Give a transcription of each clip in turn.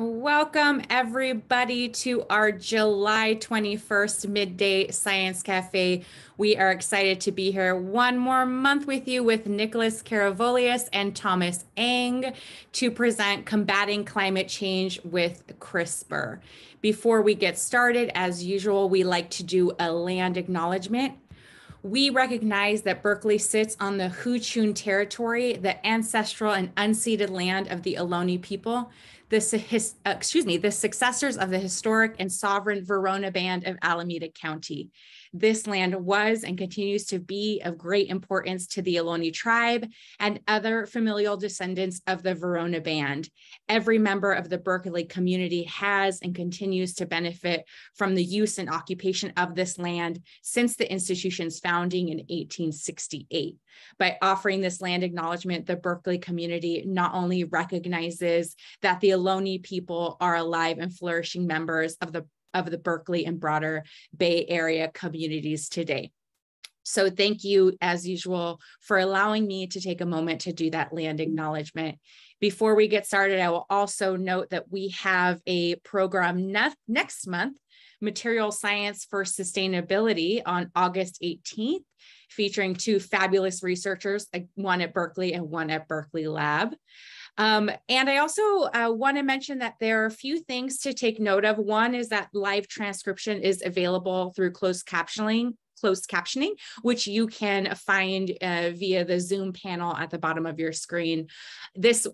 Welcome, everybody, to our July 21st Midday Science Cafe. We are excited to be here one more month with you with Nicholas Karavolias and Thomas Eng to present Combating Climate Change with CRISPR. Before we get started, as usual, we like to do a land acknowledgement. We recognize that Berkeley sits on the Huichin territory, the ancestral and unceded land of the Ohlone people the his, uh, excuse me, the successors of the historic and sovereign Verona Band of Alameda County. This land was and continues to be of great importance to the Ohlone tribe and other familial descendants of the Verona Band. Every member of the Berkeley community has and continues to benefit from the use and occupation of this land since the institution's founding in 1868. By offering this land acknowledgement, the Berkeley community not only recognizes that the Ohlone people are alive and flourishing members of the of the Berkeley and broader Bay Area communities today. So thank you, as usual, for allowing me to take a moment to do that land acknowledgement. Before we get started, I will also note that we have a program ne next month, Material Science for Sustainability on August 18th, featuring two fabulous researchers, one at Berkeley and one at Berkeley Lab. Um, and I also uh, want to mention that there are a few things to take note of. One is that live transcription is available through closed captioning closed captioning, which you can find uh, via the Zoom panel at the bottom of your screen. This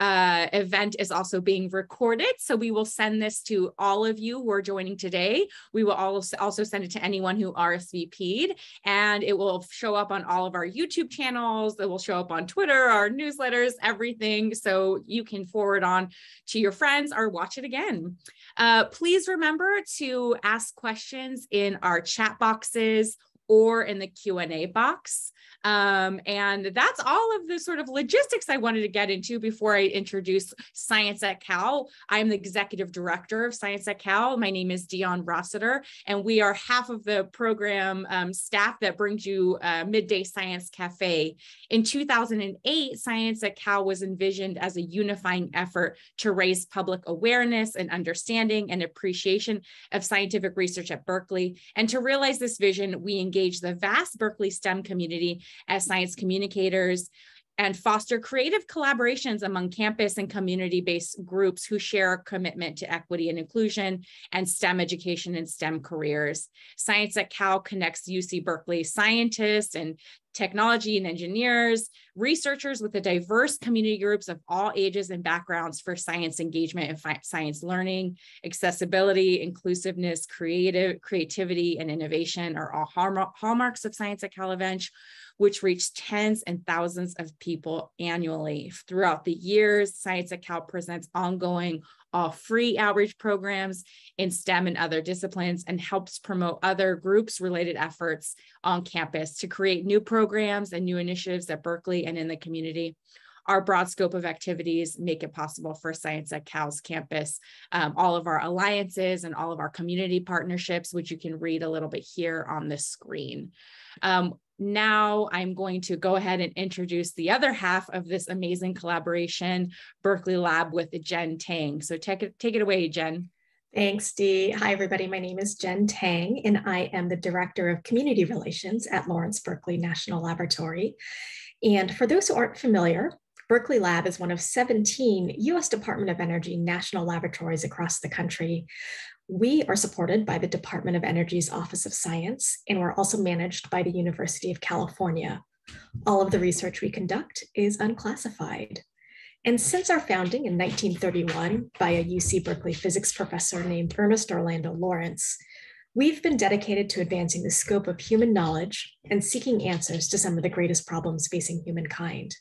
uh, event is also being recorded. So we will send this to all of you who are joining today. We will also, also send it to anyone who RSVP'd and it will show up on all of our YouTube channels. It will show up on Twitter, our newsletters, everything. So you can forward on to your friends or watch it again. Uh, please remember to ask questions in our chat boxes or in the Q&A box. Um, and that's all of the sort of logistics I wanted to get into before I introduce Science at Cal. I'm the executive director of Science at Cal. My name is Dion Rossiter, and we are half of the program um, staff that brings you uh, Midday Science Cafe. In 2008, Science at Cal was envisioned as a unifying effort to raise public awareness and understanding and appreciation of scientific research at Berkeley. And to realize this vision, we engage the vast Berkeley STEM community as science communicators and foster creative collaborations among campus and community-based groups who share a commitment to equity and inclusion and STEM education and STEM careers. Science at Cal connects UC Berkeley scientists and technology and engineers, researchers with the diverse community groups of all ages and backgrounds for science engagement and science learning, accessibility, inclusiveness, creative creativity, and innovation are all hallmarks of Science at Cal Event which reached tens and thousands of people annually. Throughout the years, Science at Cal presents ongoing all free outreach programs in STEM and other disciplines and helps promote other groups related efforts on campus to create new programs and new initiatives at Berkeley and in the community our broad scope of activities make it possible for Science at Cal's campus. Um, all of our alliances and all of our community partnerships, which you can read a little bit here on the screen. Um, now I'm going to go ahead and introduce the other half of this amazing collaboration, Berkeley Lab with Jen Tang. So take it, take it away, Jen. Thanks, Dee. Hi, everybody. My name is Jen Tang, and I am the Director of Community Relations at Lawrence Berkeley National Laboratory. And for those who aren't familiar, Berkeley Lab is one of 17 US Department of Energy national laboratories across the country we are supported by the Department of Energy's Office of Science, and we're also managed by the University of California. All of the research we conduct is unclassified. And since our founding in 1931 by a UC Berkeley physics professor named Ernest Orlando Lawrence, we've been dedicated to advancing the scope of human knowledge and seeking answers to some of the greatest problems facing humankind.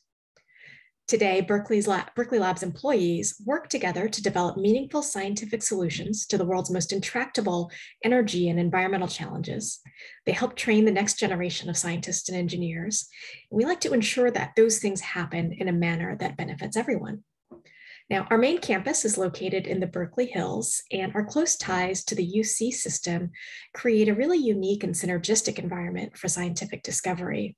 Today, Berkeley's Berkeley Lab's employees work together to develop meaningful scientific solutions to the world's most intractable energy and environmental challenges. They help train the next generation of scientists and engineers. And we like to ensure that those things happen in a manner that benefits everyone. Now, our main campus is located in the Berkeley Hills, and our close ties to the UC system create a really unique and synergistic environment for scientific discovery.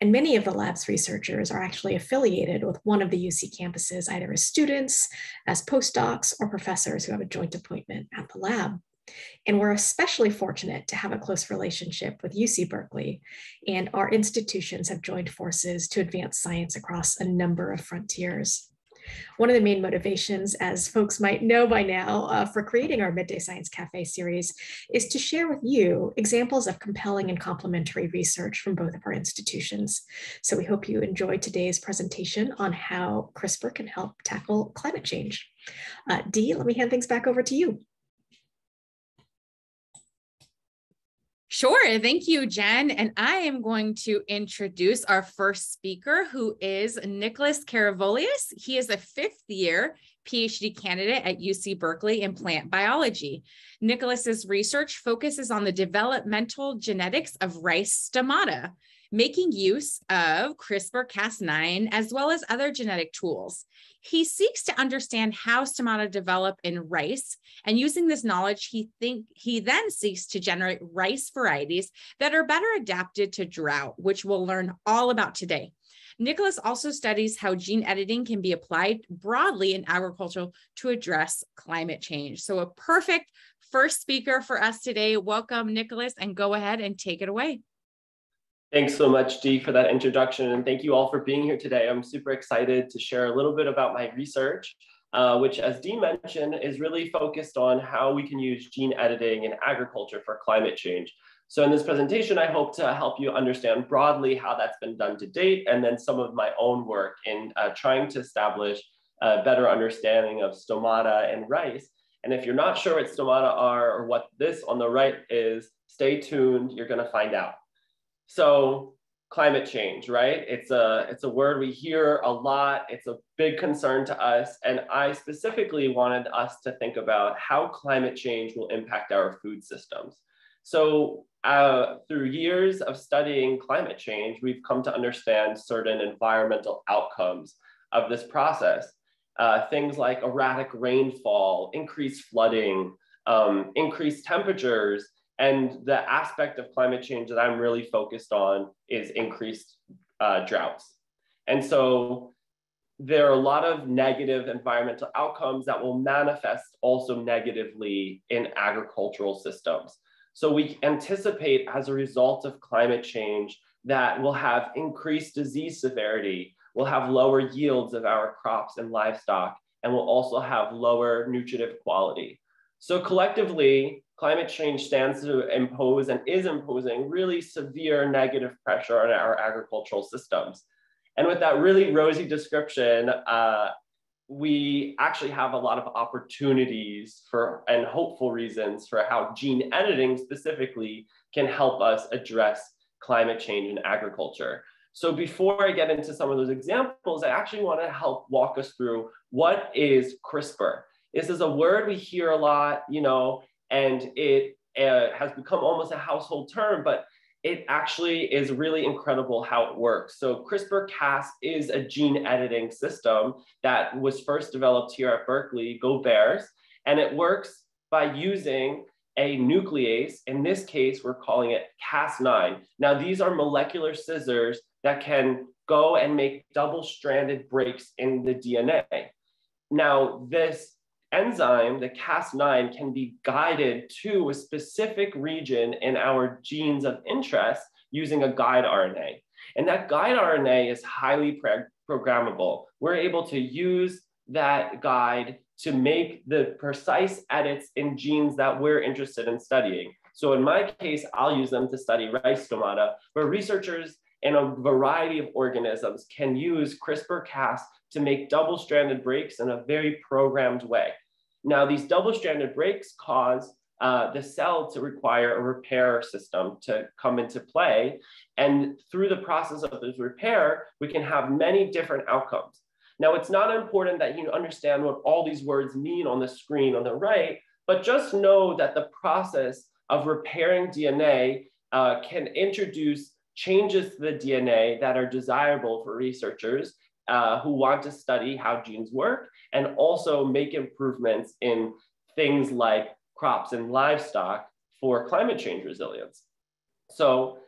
And many of the lab's researchers are actually affiliated with one of the UC campuses, either as students, as postdocs, or professors who have a joint appointment at the lab. And we're especially fortunate to have a close relationship with UC Berkeley, and our institutions have joined forces to advance science across a number of frontiers. One of the main motivations, as folks might know by now, uh, for creating our Midday Science Cafe series is to share with you examples of compelling and complementary research from both of our institutions. So we hope you enjoy today's presentation on how CRISPR can help tackle climate change. Uh, Dee, let me hand things back over to you. Sure. Thank you, Jen. And I am going to introduce our first speaker, who is Nicholas Karavolias. He is a fifth year PhD candidate at UC Berkeley in plant biology. Nicholas's research focuses on the developmental genetics of rice stomata, making use of CRISPR Cas9 as well as other genetic tools. He seeks to understand how stomata develop in rice, and using this knowledge, he think he then seeks to generate rice varieties that are better adapted to drought, which we'll learn all about today. Nicholas also studies how gene editing can be applied broadly in agriculture to address climate change. So, a perfect first speaker for us today. Welcome, Nicholas, and go ahead and take it away. Thanks so much, Dee, for that introduction. And thank you all for being here today. I'm super excited to share a little bit about my research, uh, which, as Dee mentioned, is really focused on how we can use gene editing in agriculture for climate change. So in this presentation, I hope to help you understand broadly how that's been done to date, and then some of my own work in uh, trying to establish a better understanding of stomata and rice. And if you're not sure what stomata are or what this on the right is, stay tuned, you're gonna find out. So climate change, right? It's a, it's a word we hear a lot. It's a big concern to us. And I specifically wanted us to think about how climate change will impact our food systems. So uh, through years of studying climate change, we've come to understand certain environmental outcomes of this process. Uh, things like erratic rainfall, increased flooding, um, increased temperatures, and the aspect of climate change that I'm really focused on is increased uh, droughts. And so there are a lot of negative environmental outcomes that will manifest also negatively in agricultural systems. So we anticipate as a result of climate change that we'll have increased disease severity, we'll have lower yields of our crops and livestock, and we'll also have lower nutritive quality. So collectively, climate change stands to impose and is imposing really severe negative pressure on our agricultural systems. And with that really rosy description, uh, we actually have a lot of opportunities for and hopeful reasons for how gene editing specifically can help us address climate change in agriculture. So before I get into some of those examples, I actually want to help walk us through what is CRISPR. This is a word we hear a lot, you know, and it uh, has become almost a household term, but it actually is really incredible how it works. So CRISPR-Cas is a gene editing system that was first developed here at Berkeley, go Bears, and it works by using a nuclease. In this case, we're calling it Cas9. Now, these are molecular scissors that can go and make double-stranded breaks in the DNA. Now, this enzyme, the Cas9, can be guided to a specific region in our genes of interest using a guide RNA. And that guide RNA is highly programmable. We're able to use that guide to make the precise edits in genes that we're interested in studying. So in my case, I'll use them to study rice stomata, but researchers in a variety of organisms can use CRISPR-Cas to make double-stranded breaks in a very programmed way. Now, these double-stranded breaks cause uh, the cell to require a repair system to come into play. And through the process of this repair, we can have many different outcomes. Now, it's not important that you understand what all these words mean on the screen on the right, but just know that the process of repairing DNA uh, can introduce changes to the DNA that are desirable for researchers uh, who want to study how genes work and also make improvements in things like crops and livestock for climate change resilience. So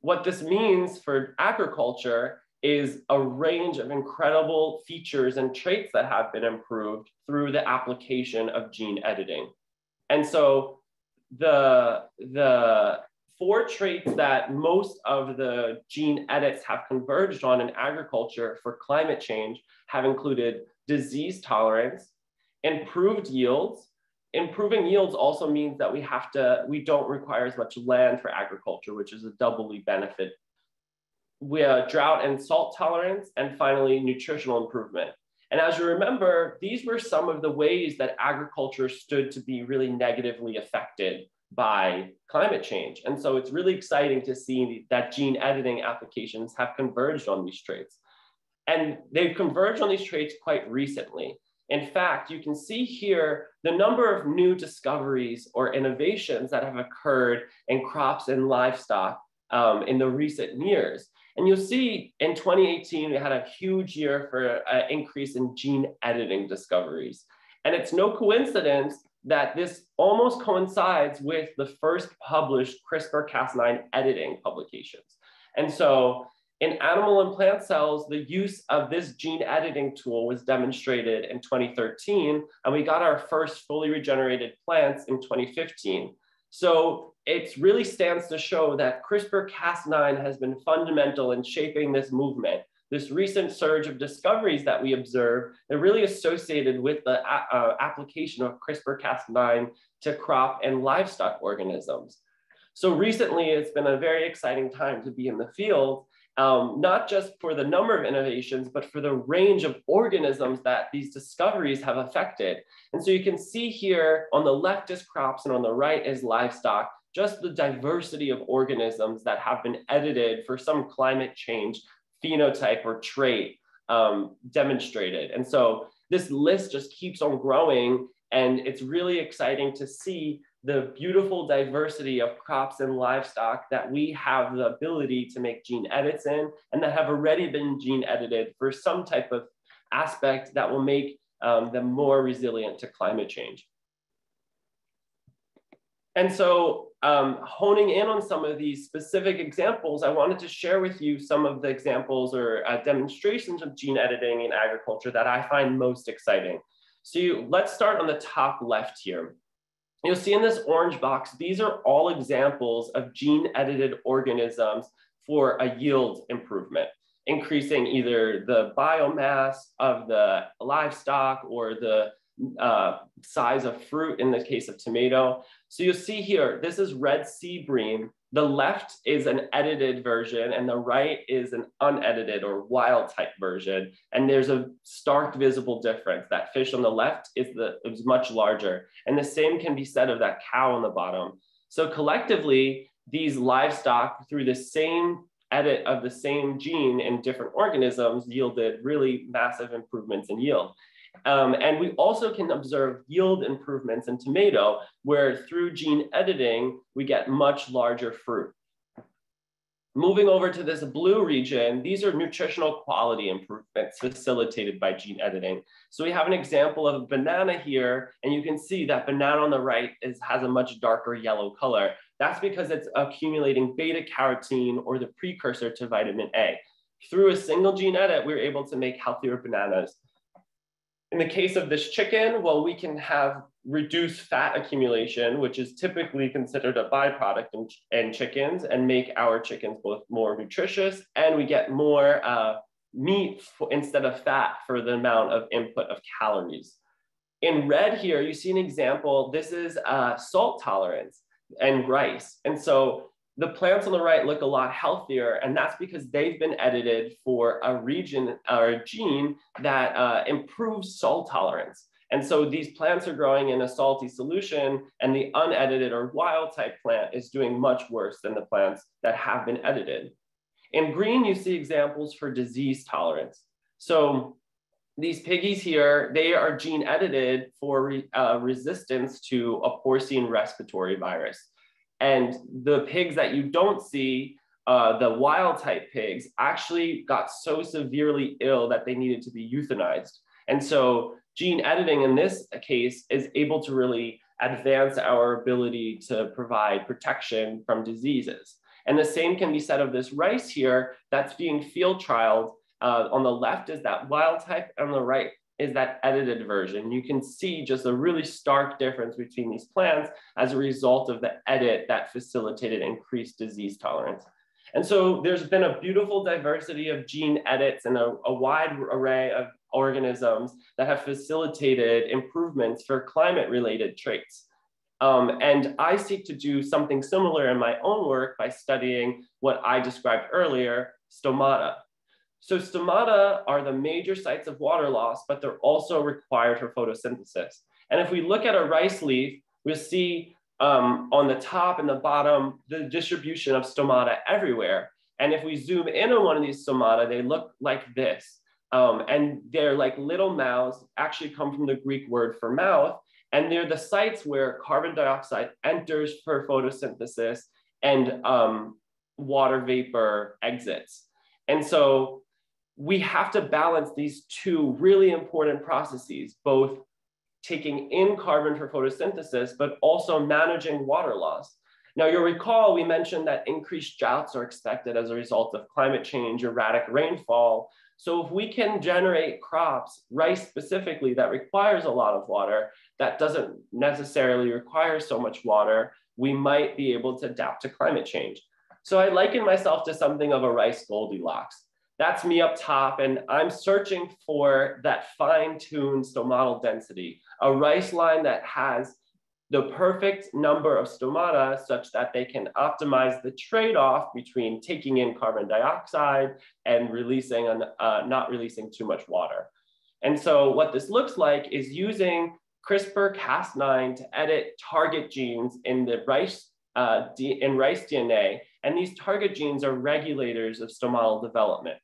what this means for agriculture is a range of incredible features and traits that have been improved through the application of gene editing. And so the, the four traits that most of the gene edits have converged on in agriculture for climate change have included disease tolerance, improved yields. Improving yields also means that we have to, we don't require as much land for agriculture, which is a doubly benefit. We have drought and salt tolerance, and finally, nutritional improvement. And as you remember, these were some of the ways that agriculture stood to be really negatively affected by climate change. And so it's really exciting to see that gene editing applications have converged on these traits. And they've converged on these traits quite recently. In fact, you can see here the number of new discoveries or innovations that have occurred in crops and livestock um, in the recent years. And you'll see in 2018, we had a huge year for an increase in gene editing discoveries. And it's no coincidence that this almost coincides with the first published CRISPR-Cas9 editing publications. And so in animal and plant cells, the use of this gene editing tool was demonstrated in 2013, and we got our first fully regenerated plants in 2015. So it really stands to show that CRISPR-Cas9 has been fundamental in shaping this movement this recent surge of discoveries that we observe, they're really associated with the uh, application of CRISPR-Cas9 to crop and livestock organisms. So recently, it's been a very exciting time to be in the field, um, not just for the number of innovations, but for the range of organisms that these discoveries have affected. And so you can see here on the left is crops and on the right is livestock, just the diversity of organisms that have been edited for some climate change phenotype or trait um, demonstrated. And so this list just keeps on growing and it's really exciting to see the beautiful diversity of crops and livestock that we have the ability to make gene edits in and that have already been gene edited for some type of aspect that will make um, them more resilient to climate change. And so um, honing in on some of these specific examples, I wanted to share with you some of the examples or uh, demonstrations of gene editing in agriculture that I find most exciting. So you, let's start on the top left here. You'll see in this orange box, these are all examples of gene edited organisms for a yield improvement, increasing either the biomass of the livestock or the uh, size of fruit in the case of tomato. So you'll see here, this is red sea bream. The left is an edited version and the right is an unedited or wild type version. And there's a stark visible difference. That fish on the left is, the, is much larger. And the same can be said of that cow on the bottom. So collectively, these livestock through the same edit of the same gene in different organisms yielded really massive improvements in yield. Um, and we also can observe yield improvements in tomato, where through gene editing, we get much larger fruit. Moving over to this blue region, these are nutritional quality improvements facilitated by gene editing. So we have an example of a banana here, and you can see that banana on the right is, has a much darker yellow color. That's because it's accumulating beta carotene or the precursor to vitamin A. Through a single gene edit, we we're able to make healthier bananas. In the case of this chicken, well, we can have reduced fat accumulation, which is typically considered a byproduct in, in chickens, and make our chickens both more nutritious and we get more uh, meat instead of fat for the amount of input of calories. In red here, you see an example. This is uh, salt tolerance and rice. And so the plants on the right look a lot healthier, and that's because they've been edited for a region or a gene that uh, improves salt tolerance. And so these plants are growing in a salty solution, and the unedited or wild type plant is doing much worse than the plants that have been edited. In green, you see examples for disease tolerance. So these piggies here, they are gene edited for re, uh, resistance to a porcine respiratory virus. And the pigs that you don't see uh, the wild type pigs actually got so severely ill that they needed to be euthanized. And so gene editing in this case is able to really advance our ability to provide protection from diseases. And the same can be said of this rice here that's being field trialed. Uh, on the left is that wild type, and on the right is that edited version. You can see just a really stark difference between these plants as a result of the edit that facilitated increased disease tolerance. And so there's been a beautiful diversity of gene edits and a, a wide array of organisms that have facilitated improvements for climate related traits. Um, and I seek to do something similar in my own work by studying what I described earlier, stomata. So stomata are the major sites of water loss, but they're also required for photosynthesis. And if we look at a rice leaf, we'll see um, on the top and the bottom, the distribution of stomata everywhere. And if we zoom in on one of these stomata, they look like this. Um, and they're like little mouths, actually come from the Greek word for mouth. And they're the sites where carbon dioxide enters for photosynthesis and um, water vapor exits. And so we have to balance these two really important processes, both taking in carbon for photosynthesis, but also managing water loss. Now, you'll recall we mentioned that increased droughts are expected as a result of climate change, erratic rainfall. So if we can generate crops, rice specifically, that requires a lot of water, that doesn't necessarily require so much water, we might be able to adapt to climate change. So I liken myself to something of a rice Goldilocks. That's me up top, and I'm searching for that fine-tuned stomatal density, a rice line that has the perfect number of stomata such that they can optimize the trade-off between taking in carbon dioxide and releasing, uh, not releasing too much water. And so what this looks like is using CRISPR-Cas9 to edit target genes in the rice, uh, in rice DNA. And these target genes are regulators of stomatal development.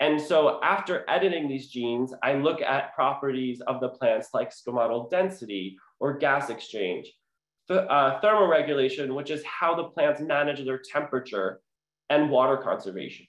And so after editing these genes, I look at properties of the plants like stomatal density or gas exchange, the, uh, thermoregulation, which is how the plants manage their temperature and water conservation.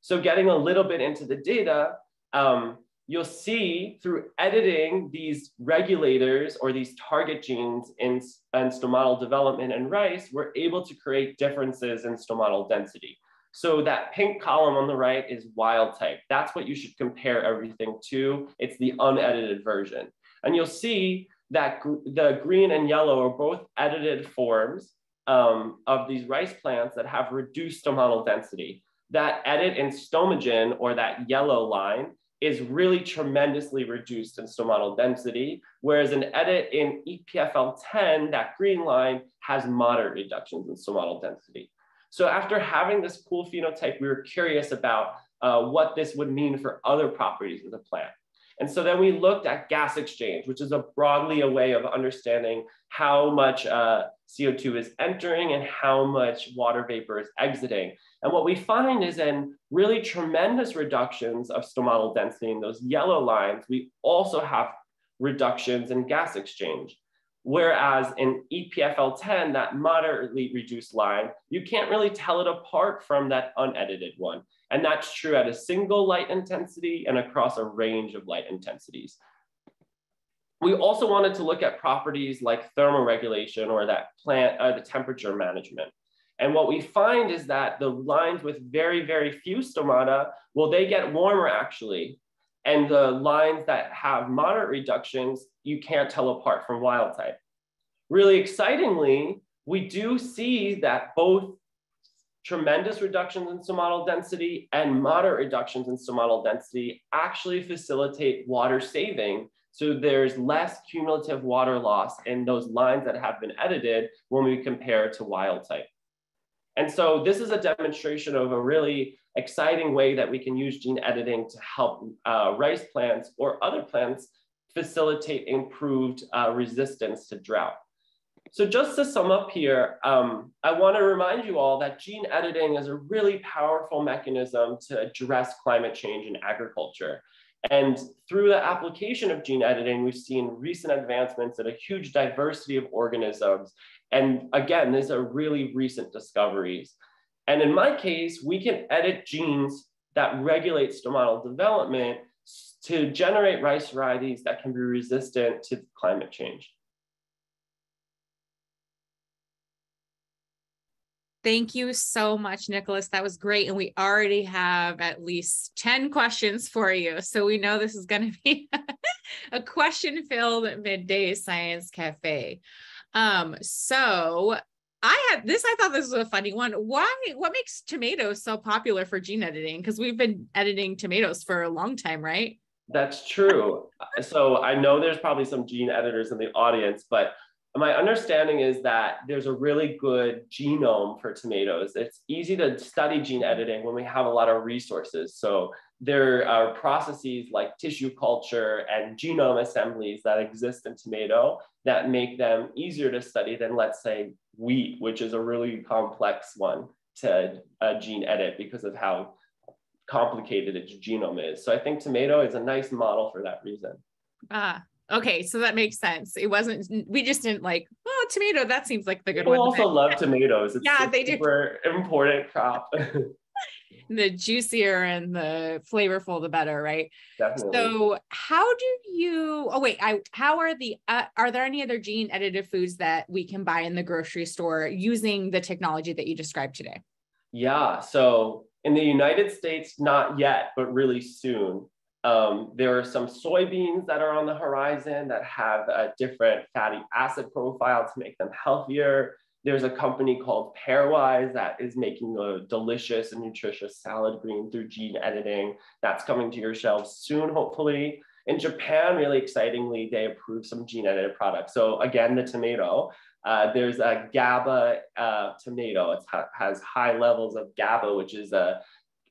So getting a little bit into the data, um, you'll see through editing these regulators or these target genes in, in stomatal development in rice, we're able to create differences in stomatal density. So that pink column on the right is wild type. That's what you should compare everything to. It's the unedited version. And you'll see that gr the green and yellow are both edited forms um, of these rice plants that have reduced stomatal density. That edit in stomagen or that yellow line is really tremendously reduced in stomatal density, whereas an edit in EPFL10, that green line, has moderate reductions in stomatal density. So after having this cool phenotype, we were curious about uh, what this would mean for other properties of the plant. And so then we looked at gas exchange, which is a broadly a way of understanding how much uh, CO2 is entering and how much water vapor is exiting. And what we find is in really tremendous reductions of stomatal density in those yellow lines, we also have reductions in gas exchange. Whereas in EPFL10, that moderately reduced line, you can't really tell it apart from that unedited one. And that's true at a single light intensity and across a range of light intensities. We also wanted to look at properties like thermoregulation or that plant, uh, the temperature management. And what we find is that the lines with very, very few stomata, well, they get warmer actually. And the lines that have moderate reductions, you can't tell apart from wild type. Really excitingly, we do see that both tremendous reductions in stomatal density and moderate reductions in stomatal density actually facilitate water saving. So there's less cumulative water loss in those lines that have been edited when we compare to wild type. And so this is a demonstration of a really exciting way that we can use gene editing to help uh, rice plants or other plants facilitate improved uh, resistance to drought. So just to sum up here, um, I wanna remind you all that gene editing is a really powerful mechanism to address climate change in agriculture. And through the application of gene editing, we've seen recent advancements in a huge diversity of organisms. And again, these are really recent discoveries. And in my case, we can edit genes that regulate stomatal development to generate rice varieties that can be resistant to climate change. Thank you so much, Nicholas. That was great. And we already have at least 10 questions for you. So we know this is going to be a question filled midday science cafe. Um, so I have this, I thought this was a funny one. Why, what makes tomatoes so popular for gene editing? Because we've been editing tomatoes for a long time, right? That's true. Uh, so I know there's probably some gene editors in the audience, but my understanding is that there's a really good genome for tomatoes. It's easy to study gene editing when we have a lot of resources. So there are processes like tissue culture and genome assemblies that exist in tomato that make them easier to study than let's say wheat, which is a really complex one to uh, gene edit because of how complicated its genome is. So I think tomato is a nice model for that reason. Ah, Okay, so that makes sense. It wasn't. We just didn't like. Oh, tomato. That seems like the good People one. also love tomatoes. It's yeah, they do. Super important crop. the juicier and the flavorful, the better, right? Definitely. So, how do you? Oh wait, I. How are the? Uh, are there any other gene edited foods that we can buy in the grocery store using the technology that you described today? Yeah. So in the United States, not yet, but really soon. Um, there are some soybeans that are on the horizon that have a different fatty acid profile to make them healthier. There's a company called Pairwise that is making a delicious and nutritious salad green through gene editing. That's coming to your shelves soon, hopefully. In Japan, really excitingly, they approved some gene edited products. So again, the tomato, uh, there's a GABA uh, tomato. It ha has high levels of GABA, which is a,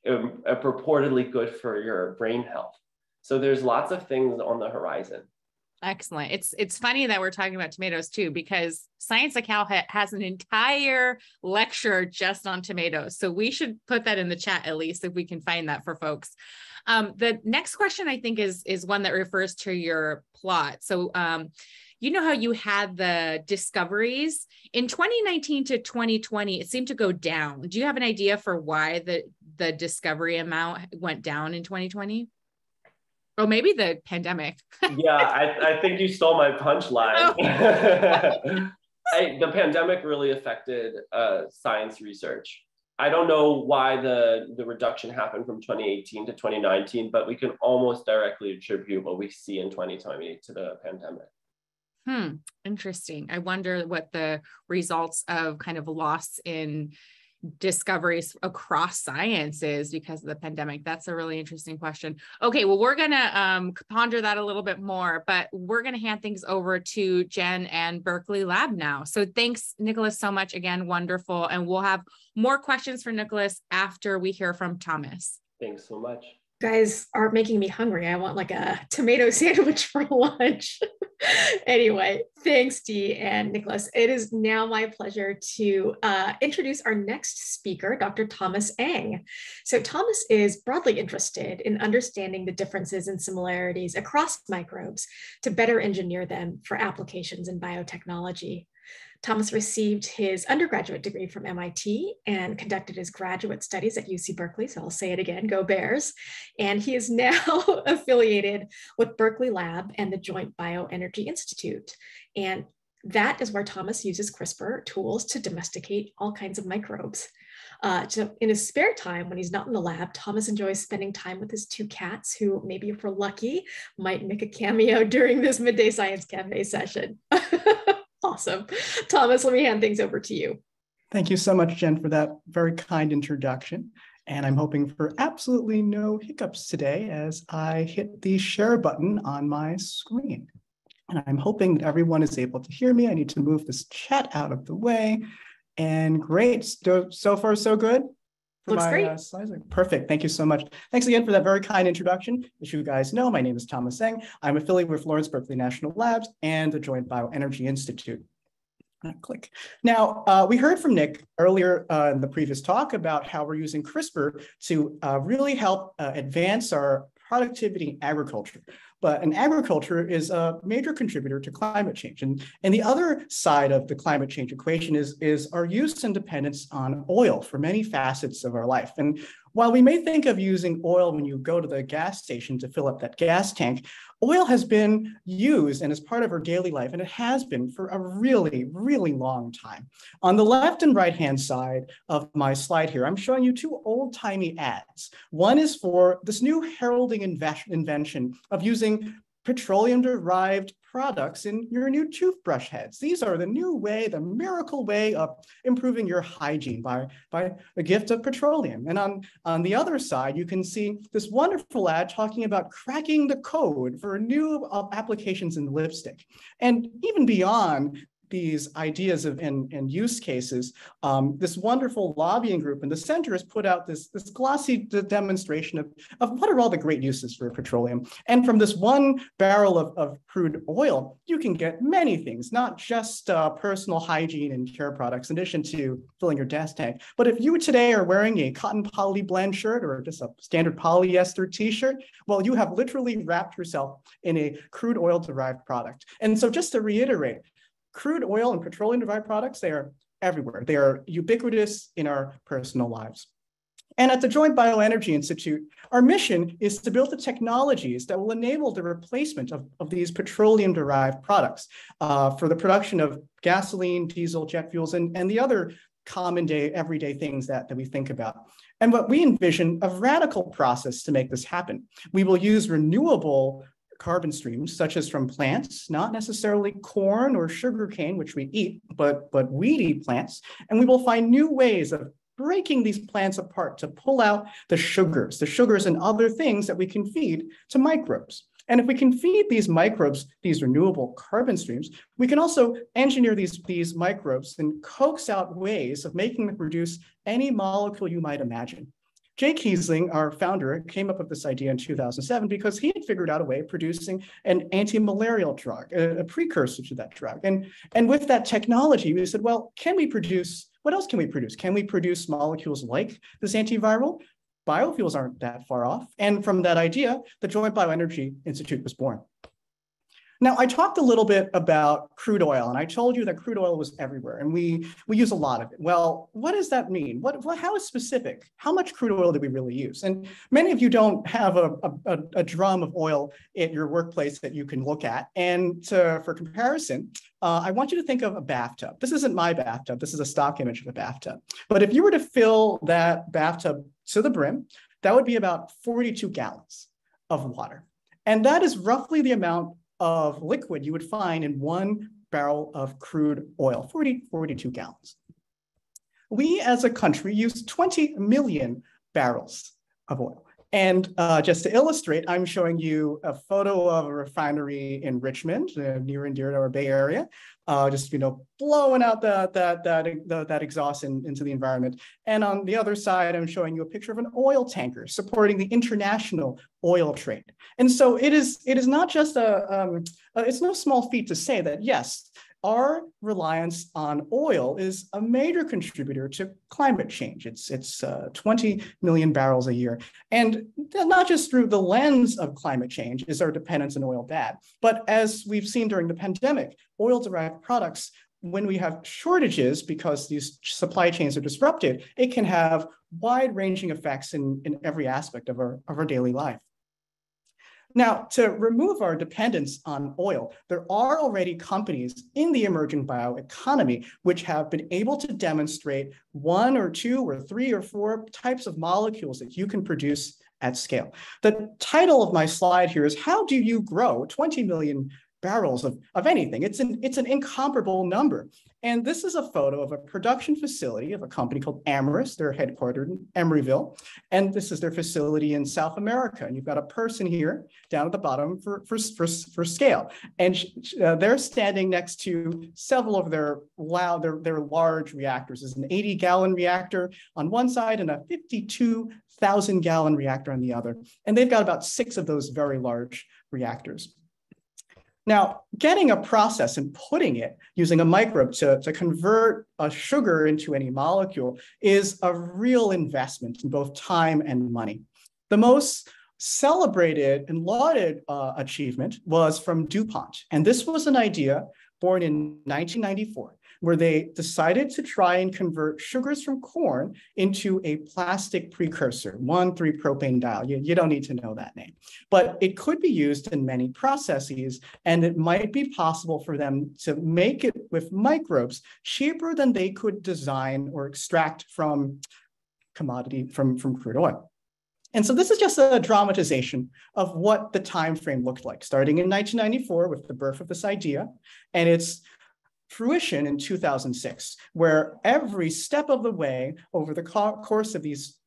a, a purportedly good for your brain health. So there's lots of things on the horizon. Excellent. It's it's funny that we're talking about tomatoes too, because Science at Cal ha- has an entire lecture just on tomatoes. So we should put that in the chat at least if we can find that for folks. Um, the next question I think is is one that refers to your plot. So um, you know how you had the discoveries in 2019 to 2020, it seemed to go down. Do you have an idea for why the the discovery amount went down in 2020? Oh, maybe the pandemic. yeah, I, I think you stole my punchline. Oh. the pandemic really affected uh, science research. I don't know why the, the reduction happened from 2018 to 2019, but we can almost directly attribute what we see in 2020 to the pandemic. Hmm, interesting. I wonder what the results of kind of loss in discoveries across sciences because of the pandemic? That's a really interesting question. Okay, well, we're going to um, ponder that a little bit more, but we're going to hand things over to Jen and Berkeley Lab now. So thanks, Nicholas, so much. Again, wonderful. And we'll have more questions for Nicholas after we hear from Thomas. Thanks so much guys are making me hungry. I want like a tomato sandwich for lunch. anyway, thanks, Dee and Nicholas. It is now my pleasure to uh, introduce our next speaker, Dr. Thomas Eng. So Thomas is broadly interested in understanding the differences and similarities across microbes to better engineer them for applications in biotechnology. Thomas received his undergraduate degree from MIT and conducted his graduate studies at UC Berkeley. So I'll say it again, go Bears. And he is now affiliated with Berkeley Lab and the Joint Bioenergy Institute. And that is where Thomas uses CRISPR tools to domesticate all kinds of microbes. Uh, in his spare time, when he's not in the lab, Thomas enjoys spending time with his two cats, who maybe if we're lucky, might make a cameo during this midday science cafe session. Awesome. Thomas, let me hand things over to you. Thank you so much, Jen, for that very kind introduction. And I'm hoping for absolutely no hiccups today as I hit the share button on my screen. And I'm hoping that everyone is able to hear me. I need to move this chat out of the way. And great, so, so far so good. Looks my, great. Uh, Perfect. Thank you so much. Thanks again for that very kind introduction. As you guys know, my name is Thomas Eng. I'm affiliated with Lawrence Berkeley National Labs and the Joint Bioenergy Institute. Click. Now, uh, we heard from Nick earlier uh, in the previous talk about how we're using CRISPR to uh, really help uh, advance our productivity in agriculture. But and agriculture is a major contributor to climate change. And, and the other side of the climate change equation is, is our use and dependence on oil for many facets of our life. And while we may think of using oil when you go to the gas station to fill up that gas tank, oil has been used and is part of our daily life, and it has been for a really, really long time. On the left and right hand side of my slide here, I'm showing you two old timey ads. One is for this new heralding invention of using petroleum derived products in your new toothbrush heads. These are the new way, the miracle way of improving your hygiene by, by a gift of petroleum. And on, on the other side, you can see this wonderful ad talking about cracking the code for new uh, applications in lipstick. And even beyond these ideas of and, and use cases, um, this wonderful lobbying group in the center has put out this, this glossy demonstration of, of what are all the great uses for petroleum. And from this one barrel of, of crude oil, you can get many things, not just uh, personal hygiene and care products, in addition to filling your gas tank. But if you today are wearing a cotton poly blend shirt or just a standard polyester t-shirt, well, you have literally wrapped yourself in a crude oil derived product. And so just to reiterate, crude oil and petroleum derived products, they are everywhere. They are ubiquitous in our personal lives. And at the Joint Bioenergy Institute, our mission is to build the technologies that will enable the replacement of, of these petroleum derived products uh, for the production of gasoline, diesel, jet fuels, and, and the other common day, everyday things that, that we think about. And what we envision a radical process to make this happen. We will use renewable carbon streams, such as from plants, not necessarily corn or sugarcane, which we eat, but, but weedy plants. And we will find new ways of breaking these plants apart to pull out the sugars, the sugars and other things that we can feed to microbes. And if we can feed these microbes these renewable carbon streams, we can also engineer these, these microbes and coax out ways of making them produce any molecule you might imagine. Jay Keasling, our founder, came up with this idea in 2007 because he had figured out a way of producing an anti-malarial drug, a, a, precursor to that drug. And, and with that technology, we said, well, can we produce, what else can we produce? Can we produce molecules like this antiviral? Biofuels aren't that far off. And from that idea, the Joint Bioenergy Institute was born. Now, I talked a little bit about crude oil, and I told you that crude oil was everywhere, and we, we use a lot of it. Well, what does that mean? What, what, how is specific? How much crude oil do we really use? And many of you don't have a, a, a drum of oil at your workplace that you can look at. And to, for comparison, uh, I want you to think of a bathtub. This isn't my bathtub. This is a stock image of a bathtub. But if you were to fill that bathtub to the brim, that would be about 42 gallons of water. And that is roughly the amount of liquid you would find in one barrel of crude oil, 40, 42 gallons. We as a country use 20 million barrels of oil. And uh, just to illustrate, I'm showing you a photo of a refinery in Richmond, uh, near and dear to our Bay Area, uh, just you know blowing out that that that that, exhaust in, into the environment. And on the other side, I'm showing you a picture of an oil tanker supporting the international oil trade. And so it is it is not just a um, uh, it's no small feat to say that yes, our reliance on oil is a major contributor to climate change. It's, it's uh, 20 million barrels a year. And not just through the lens of climate change is our dependence on oil bad, but as we've seen during the pandemic, oil derived products, when we have shortages because these supply chains are disrupted, it can have wide ranging effects in, in every aspect of our, of our daily life. Now, to remove our dependence on oil, there are already companies in the emerging bioeconomy which have been able to demonstrate one or two or three or four types of molecules that you can produce at scale. The title of my slide here is How Do You Grow 20 Million barrels of, of anything. It's an, it's an incomparable number. And this is a photo of a production facility of a company called Amyris. They're headquartered in Emeryville. And this is their facility in South America. And you've got a person here down at the bottom for, for, for, for scale. And uh, they're standing next to several of their their, their large reactors. There's an 80 gallon reactor on one side and a 52,000 gallon reactor on the other. And they've got about six of those very large reactors. Now, getting a process and putting it using a microbe to, to convert a sugar into any molecule is a real investment in both time and money. The most celebrated and lauded uh, achievement was from DuPont. And this was an idea born in 1994 where they decided to try and convert sugars from corn into a plastic precursor, 1,3-propane-diol. You, you don't need to know that name. But it could be used in many processes, and it might be possible for them to make it with microbes cheaper than they could design or extract from commodity, from, from crude oil. And so this is just a dramatization of what the time frame looked like, starting in 1994 with the birth of this idea, and it's fruition in 2006, where every step of the way over the course of these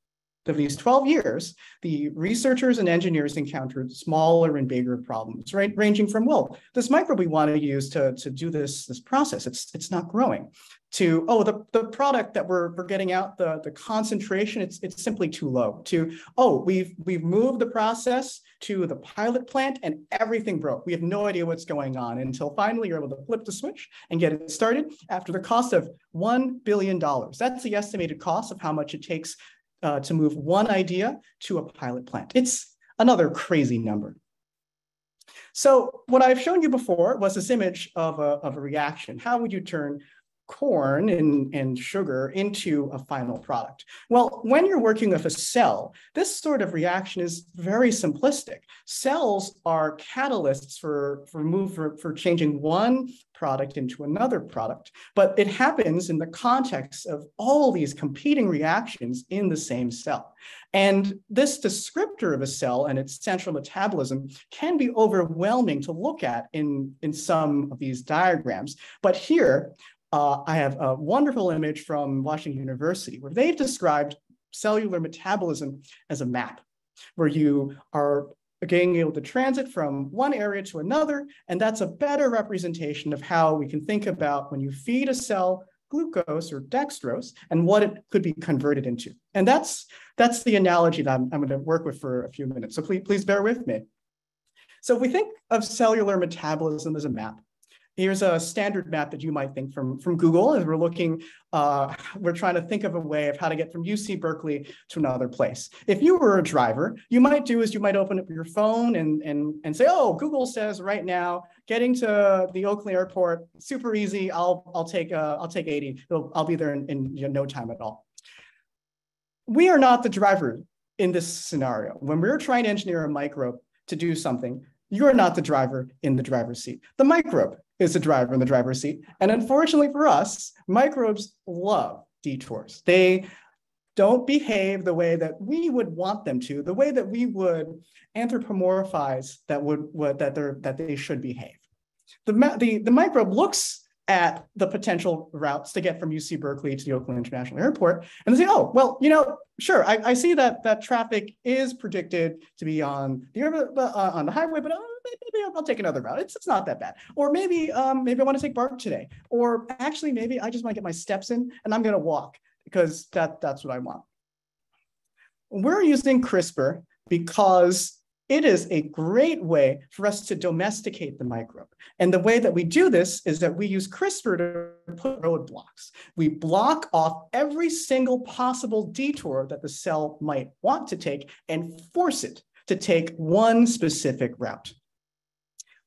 of these 12 years, the researchers and engineers encountered smaller and bigger problems, right? Ranging from, well, this microbe we want to use to, to do this, this process, it's, it's not growing to, oh, the, the product that we're, we're getting out, the, the concentration, it's, it's simply too low to, oh, we've, we've moved the process to the pilot plant and everything broke. We have no idea what's going on until finally you're able to flip the switch and get it started after the cost of $1 billion. That's the estimated cost of how much it takes uh, to move one idea to a pilot plant. It's another crazy number. So what I've shown you before was this image of a, of a reaction. How would you turn corn and, and sugar into a final product. Well, when you're working with a cell, this sort of reaction is very simplistic. Cells are catalysts for, for move for, for changing one product into another product, but it happens in the context of all these competing reactions in the same cell. And this descriptor of a cell and its central metabolism can be overwhelming to look at in, in some of these diagrams. But here, uh, I have a wonderful image from Washington University where they've described cellular metabolism as a map, where you are being able to transit from one area to another. And that's a better representation of how we can think about when you feed a cell glucose or dextrose and what it could be converted into. And that's, that's the analogy that I'm, I'm going to work with for a few minutes. So please, please bear with me. So if we think of cellular metabolism as a map, Here's a standard map that you might think from, from Google as we're looking, uh, we're trying to think of a way of how to get from UC Berkeley to another place. If you were a driver, you might do is you might open up your phone and, and, and say, oh, Google says right now, getting to the Oakland airport, super easy, I'll, I'll, take, uh, I'll take 80, It'll, I'll be there in, in you know, no time at all. We are not the driver in this scenario. When we're trying to engineer a microbe to do something, you're not the driver in the driver's seat. The microbe is the driver in the driver's seat. And unfortunately for us, microbes love detours. They don't behave the way that we would want them to, the way that we would anthropomorphize that would, would that they're that they should behave. The, the, the microbe looks at the potential routes to get from UC Berkeley to the Oakland International Airport, and they say, "Oh, well, you know, sure, I, I see that that traffic is predicted to be on the uh, on the highway, but uh, maybe I'll, take another route. It's, it's not that bad. Or maybe um, maybe I want to take BART today. Or actually, maybe I just want to get my steps in and I'm going to walk because that that's what I want." We're using CRISPR because it is a great way for us to domesticate the microbe. And the way that we do this is that we use CRISPR to put roadblocks. We block off every single possible detour that the cell might want to take and force it to take one specific route.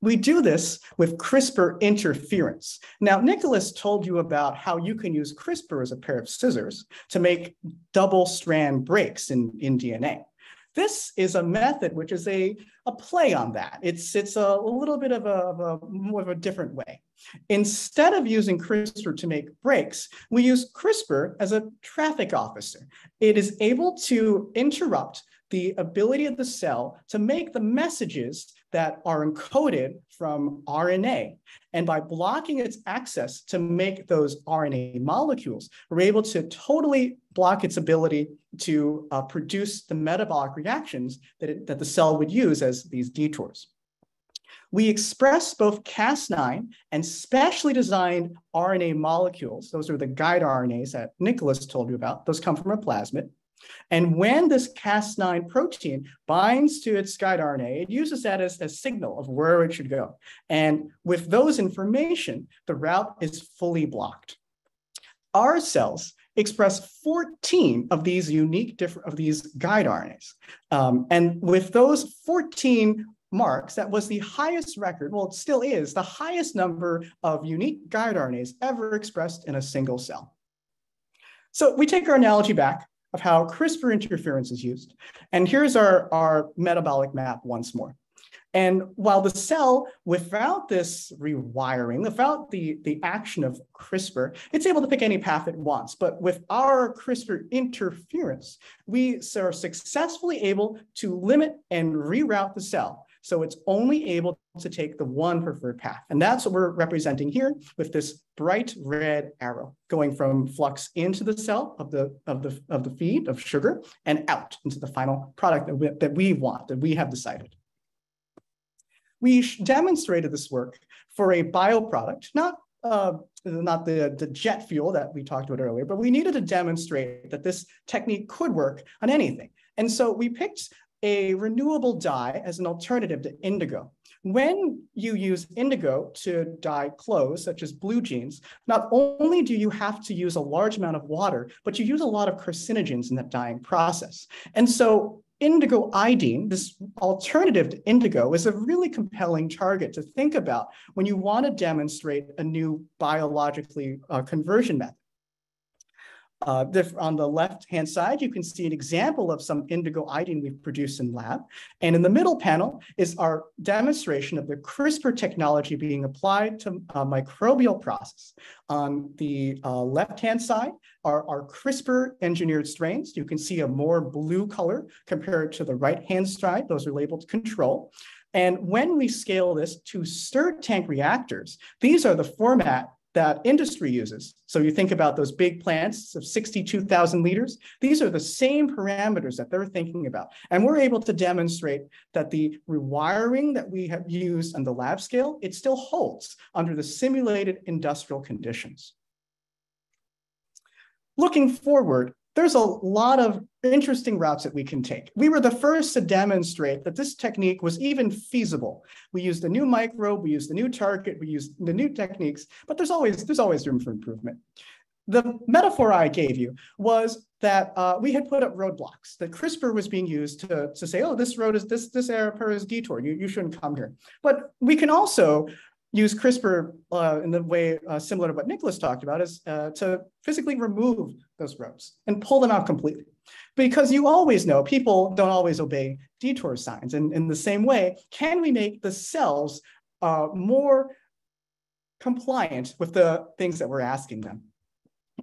We do this with CRISPR interference. Now, Nicholas told you about how you can use CRISPR as a pair of scissors to make double strand breaks in, in DNA. This is a method which is a, a play on that. It's, it's a, little bit of a, of a more of a different way. Instead of using CRISPR to make breaks, we use CRISPR as a traffic officer. It is able to interrupt the ability of the cell to make the messages that are encoded from RNA. And by blocking its access to make those RNA molecules, we're able to totally block its ability to uh, produce the metabolic reactions that, it, that the cell would use as these detours. We express both Cas9 and specially designed RNA molecules. Those are the guide RNAs that Nicholas told you about. Those come from a plasmid. And when this Cas9 protein binds to its guide RNA, it uses that as a signal of where it should go. And with those information, the route is fully blocked. Our cells express 14 of these unique different of these guide RNAs. Um, and with those 14 marks, that was the highest record, well, it still is, the highest number of unique guide RNAs ever expressed in a single cell. So we take our analogy back of how CRISPR interference is used. And here's our, our metabolic map once more. And while the cell, without this rewiring, without the, the action of CRISPR, it's able to pick any path it wants. But with our CRISPR interference, we are successfully able to limit and reroute the cell. So it's only able to take the one preferred path. And that's what we're representing here with this bright red arrow going from flux into the cell of the, of the, of the feed of sugar and out into the final product that we, that we want, that we have decided. We demonstrated this work for a bioproduct, not uh, not the, the jet fuel that we talked about earlier, but we needed to demonstrate that this technique could work on anything. And so we picked a renewable dye as an alternative to indigo. When you use indigo to dye clothes, such as blue jeans, not only do you have to use a large amount of water, but you use a lot of carcinogens in that dyeing process. And so indigo iodine, this alternative to indigo, is a really compelling target to think about when you want to demonstrate a new biologically uh, conversion method. Uh, on the left-hand side, you can see an example of some indigo iodine we've produced in lab. And in the middle panel is our demonstration of the CRISPR technology being applied to a microbial process. On the uh, left-hand side are our CRISPR engineered strains. You can see a more blue color compared to the right-hand side. Those are labeled control. And when we scale this to stirred tank reactors, these are the format that industry uses. So you think about those big plants of 62,000 liters, these are the same parameters that they're thinking about. And we're able to demonstrate that the rewiring that we have used on the lab scale, it still holds under the simulated industrial conditions. Looking forward, there's a lot of interesting routes that we can take. We were the first to demonstrate that this technique was even feasible. We used a new microbe, we used a new target, we used the new techniques, but there's always, there's always room for improvement. The metaphor I gave you was that uh, we had put up roadblocks, that CRISPR was being used to, to say, oh, this road is, this, this area is detour, you, you shouldn't come here. But we can also use CRISPR uh, in the way uh, similar to what Nicholas talked about is uh, to physically remove those rows and pull them out completely. Because you always know people don't always obey detour signs. And in the same way, can we make the cells uh, more compliant with the things that we're asking them?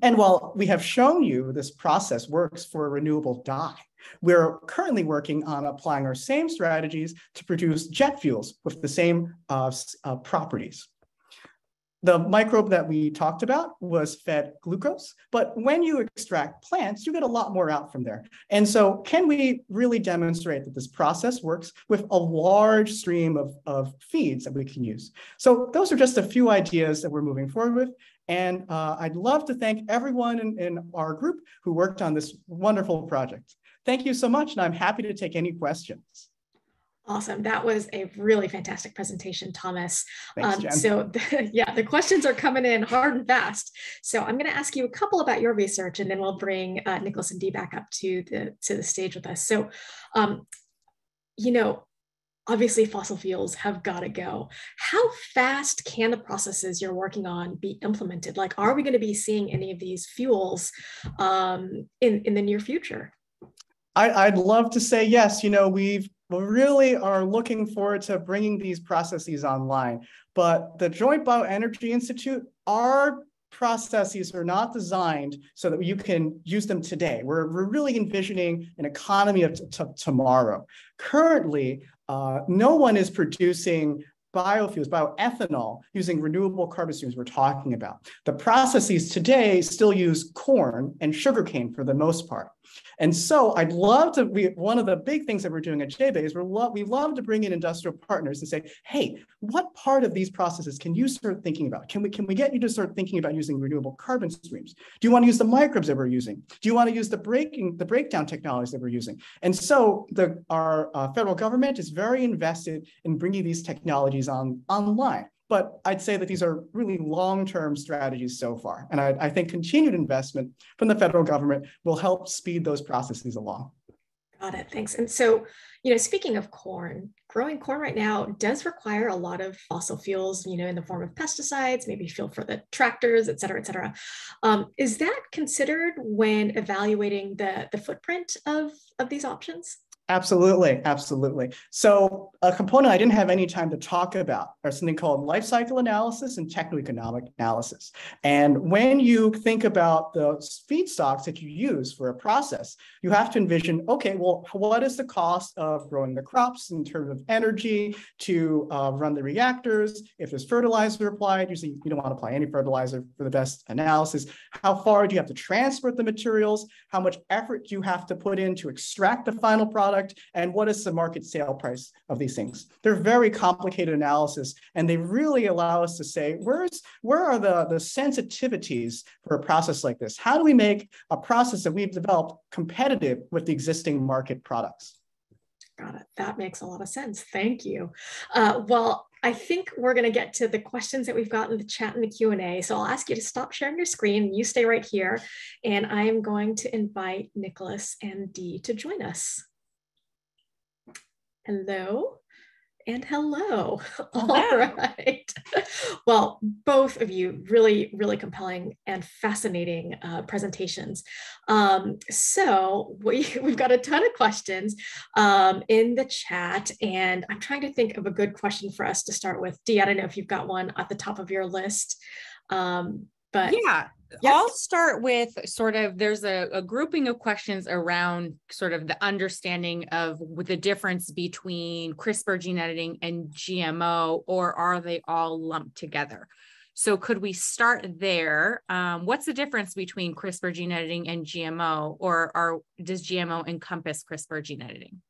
And while we have shown you this process works for a renewable dye, we're currently working on applying our same strategies to produce jet fuels with the same uh, uh, properties. The microbe that we talked about was fed glucose, but when you extract plants, you get a lot more out from there. And so can we really demonstrate that this process works with a large stream of, of feeds that we can use? So those are just a few ideas that we're moving forward with. And uh, I'd love to thank everyone in, in our group who worked on this wonderful project. Thank you so much, and I'm happy to take any questions. Awesome. That was a really fantastic presentation, Thomas. Thanks, um, so the, yeah, the questions are coming in hard and fast. So I'm going to ask you a couple about your research, and then we'll bring uh, Nicholas and Dee back up to the to the stage with us. So, um, you know, obviously fossil fuels have got to go. How fast can the processes you're working on be implemented? Like, are we going to be seeing any of these fuels um, in, in the near future? I, would love to say yes. You know, we've we really are looking forward to bringing these processes online. But the Joint Bioenergy Institute, our processes are not designed so that you can use them today. We're, we're really envisioning an economy of tomorrow. Currently, uh, no one is producing biofuels, bioethanol, using renewable carbon streams we're talking about. The processes today still use corn and sugarcane for the most part. And so I'd love to, we, one of the big things that we're doing at JBay is we're lo we love to bring in industrial partners and say, hey, what part of these processes can you start thinking about? Can we, can we get you to start thinking about using renewable carbon streams? Do you want to use the microbes that we're using? Do you want to use the breaking, the breakdown technologies that we're using? And so the, our uh, federal government is very invested in bringing these technologies on online. But I'd say that these are really long-term strategies so far. And I, I think continued investment from the federal government will help speed those processes along. Got it. Thanks. And so, you know, speaking of corn, growing corn right now does require a lot of fossil fuels, you know, in the form of pesticides, maybe fuel for the tractors, et cetera, et cetera. Um, is that considered when evaluating the, the footprint of, of these options? Absolutely, absolutely. So a component I didn't have any time to talk about are something called life cycle analysis and techno-economic analysis. And when you think about the feedstocks that you use for a process, you have to envision, okay, well, what is the cost of growing the crops in terms of energy to uh, run the reactors? If there's fertilizer applied, usually you don't want to apply any fertilizer for the best analysis. How far do you have to transport the materials? How much effort do you have to put in to extract the final product? Product and what is the market sale price of these things. They're very complicated analysis and they really allow us to say, where's, where are the, the sensitivities for a process like this? How do we make a process that we've developed competitive with the existing market products? Got it. That makes a lot of sense. Thank you. Uh, well, I think we're going to get to the questions that we've got in the chat and the Q&A. So I'll ask you to stop sharing your screen. You stay right here. And I am going to invite Nicholas and Dee to join us. Hello and hello. hello. All right. Well, both of you really, really compelling and fascinating uh, presentations. Um, so we, we've got a ton of questions um, in the chat, and I'm trying to think of a good question for us to start with. Dee, I don't know if you've got one at the top of your list. Um, but yeah, Yes. I'll start with sort of there's a, a, grouping of questions around sort of the understanding of the difference between CRISPR gene editing and GMO, or are they all lumped together? So could we start there? Um, what's the difference between CRISPR gene editing and GMO, or are, does GMO encompass CRISPR gene editing?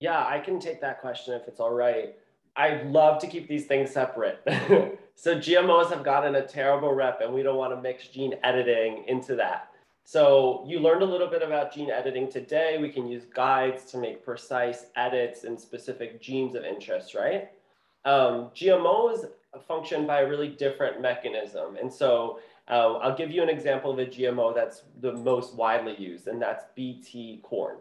Yeah, I can take that question if it's all right. I'd love to keep these things separate. so GMOs have gotten a terrible rep and we don't want to mix gene editing into that. So you learned a little bit about gene editing today. We can use guides to make precise edits in specific genes of interest, right? Um, GMOs function by a really different mechanism. And so uh, I'll give you an example of a GMO that's the most widely used, and that's BT corn.